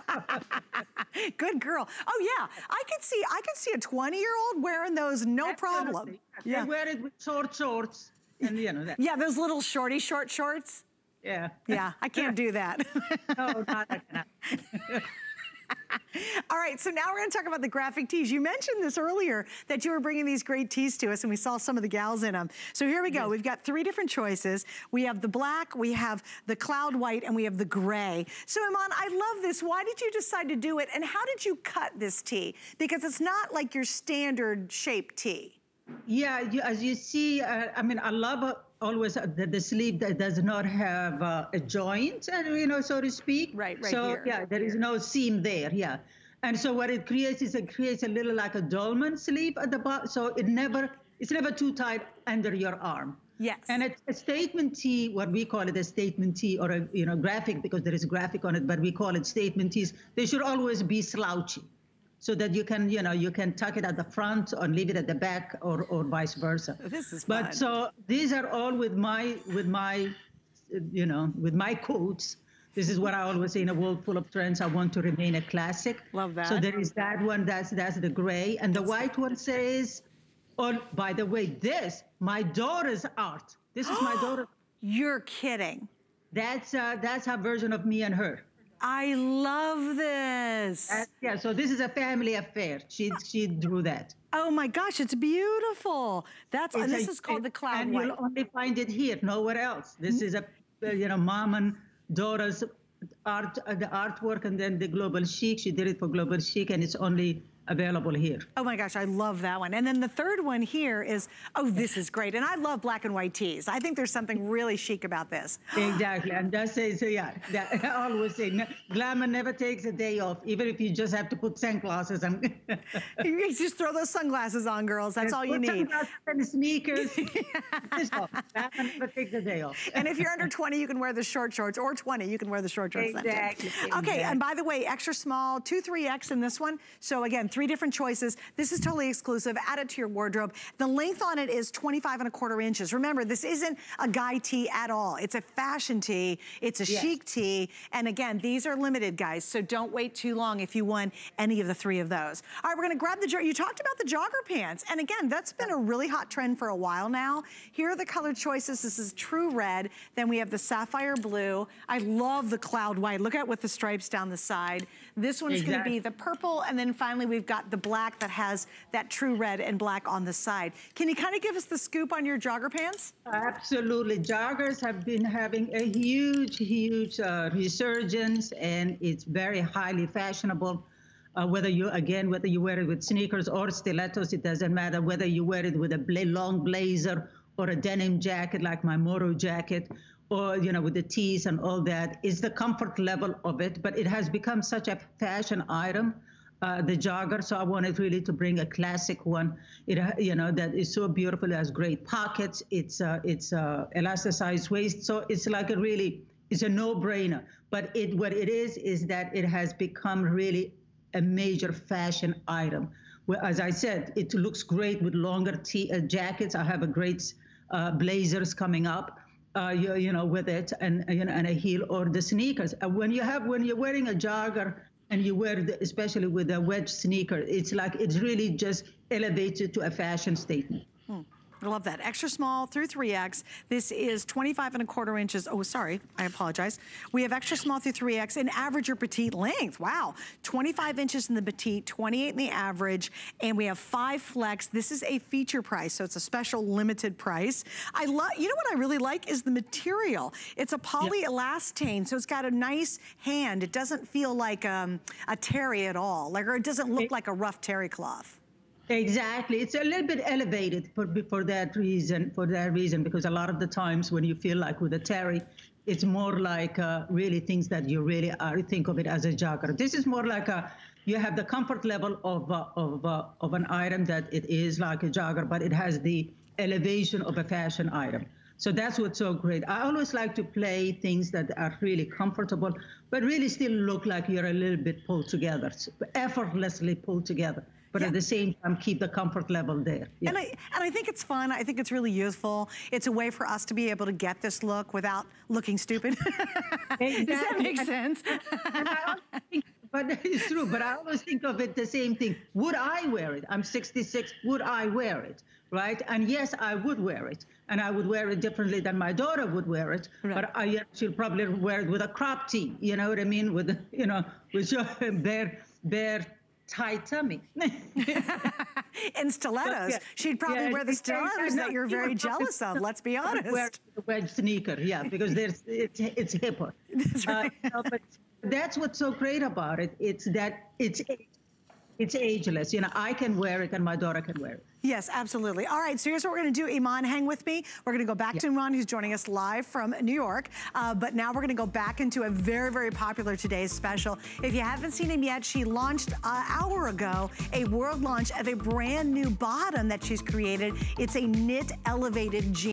(laughs) Good girl. Oh yeah, I could see I could see a 20 year old wearing those, no Absolutely. problem. Yeah, they wear it with short shorts and you know that. Yeah, those little shorty short shorts. Yeah. Yeah, I can't do that. (laughs) no, not that. All right, so now we're gonna talk about the graphic tees. You mentioned this earlier, that you were bringing these great tees to us and we saw some of the gals in them. So here we go, we've got three different choices. We have the black, we have the cloud white, and we have the gray. So Iman, I love this. Why did you decide to do it? And how did you cut this tee? Because it's not like your standard shape tee. Yeah, you, as you see, uh, I mean, I love uh, always uh, the, the, sleeve that does not have uh, a joint, you know, so to speak. Right, right So here. yeah, there is no seam there. Yeah, and so what it creates is it creates a little like a dolman sleeve at the bottom, so it never it's never too tight under your arm. Yes. And a, a statement tee, what we call it a statement tee or a you know graphic because there is a graphic on it, but we call it statement tees. They should always be slouchy so that you can, you know, you can tuck it at the front or leave it at the back or, or vice versa. This is fun. But so these are all with my, with my, you know, with my coats. This is what I always say in a world full of trends. I want to remain a classic. Love that. So there is that one. That's that's the gray, and the white one says, "Oh, by the way, this my daughter's art. This is my (gasps) daughter." You're kidding. That's uh, that's her version of me and her. I love this. Yeah, so this is a family affair. She she drew that. Oh my gosh, it's beautiful. That's it's and this a, is called the cloud and white. you'll only find it here, nowhere else. This is a you know mom and daughter's art, the artwork, and then the global chic. She did it for global chic, and it's only available here. Oh my gosh, I love that one. And then the third one here is, oh, this is great. And I love black and white tees. I think there's something really chic about this. Exactly. And that's it. so yeah, that, (laughs) I always say, glamour never takes a day off, even if you just have to put sunglasses on. (laughs) you just throw those sunglasses on, girls. That's all you need. and sneakers. (laughs) glamour never takes a day off. and if you're under 20, you can wear the short shorts, or 20, you can wear the short shorts. Exactly. Okay, exactly. and by the way, extra small, 2, 3X in this one. So again, three different choices. This is totally exclusive. Add it to your wardrobe. The length on it is 25 and a quarter inches. Remember, this isn't a guy tee at all. It's a fashion tee. It's a yes. chic tee. And again, these are limited, guys, so don't wait too long if you want any of the three of those. All right, we're gonna grab the, you talked about the jogger pants. And again, that's been a really hot trend for a while now. Here are the color choices. This is true red. Then we have the sapphire blue. I love the cloud white. Look at with the stripes down the side. This one's exactly. gonna be the purple. And then finally, we've got the black that has that true red and black on the side. Can you kind of give us the scoop on your jogger pants? Absolutely. Joggers have been having a huge, huge uh, resurgence and it's very highly fashionable. Uh, whether you, again, whether you wear it with sneakers or stilettos, it doesn't matter. Whether you wear it with a bla long blazer or a denim jacket like my moto jacket, or you know with the tees and all that is the comfort level of it but it has become such a fashion item uh, the jogger. So I wanted really to bring a classic one. It you know that is so beautiful. It has great pockets. It's uh, it's uh, elasticized waist. So it's like a really it's a no-brainer. But it what it is is that it has become really a major fashion item. Well, as I said, it looks great with longer t- uh, jackets. I have a great uh, blazers coming up. Uh, you, you know, with it and you know, and a heel or the sneakers. Uh, when you have when you're wearing a jogger and you wear the, especially with a wedge sneaker it's like it's really just elevated to a fashion statement. I love that. Extra small through 3X. This is 25 and a quarter inches. Oh, sorry. I apologize. We have extra small through 3X and average or petite length. Wow. 25 inches in the petite, 28 in the average, and we have five flex. This is a feature price, so it's a special limited price. I love, you know what I really like is the material. It's a polyelastane, so it's got a nice hand. It doesn't feel like um, a terry at all, like, or it doesn't look like a rough terry cloth. Exactly. It's a little bit elevated for, for that reason, for that reason, because a lot of the times when you feel like with a terry, it's more like uh, really things that you really are, think of it as a jogger. This is more like a, you have the comfort level of, uh, of, uh, of an item that it is like a jogger, but it has the elevation of a fashion item. So that's what's so great. I always like to play things that are really comfortable, but really still look like you're a little bit pulled together, effortlessly pulled together but yeah. at the same time keep the comfort level there. Yeah. And I and I think it's fun. I think it's really useful. It's a way for us to be able to get this look without looking stupid. Exactly. (laughs) Does that make sense? but it's true. But I always think of it the same thing. Would I wear it? I'm 66. Would I wear it? Right? And yes, I would wear it, and I would wear it differently than my daughter would wear it. Right. But I, she'll probably wear it with a crop tee. You know what I mean? With you know, with your (laughs) bare bare tight tummy. (laughs) (laughs) and stilettos. Yeah. She'd probably yeah, wear the (laughs) stilettos that you're very jealous of, let's be honest. Wear the wedge sneaker, yeah, because there's it's it's hipper. That's right. Uh, but that's what's so great about it. It's that it's it's ageless. You know, I can wear it and my daughter can wear it. Yes, absolutely. All right, so here's what we're gonna do. Iman, hang with me. We're gonna go back to Iman, who's joining us live from New York. Uh, but now we're gonna go back into a very, very popular today's special. If you haven't seen him yet, she launched an hour ago a world launch of a brand new bottom that she's created. It's a knit elevated jean.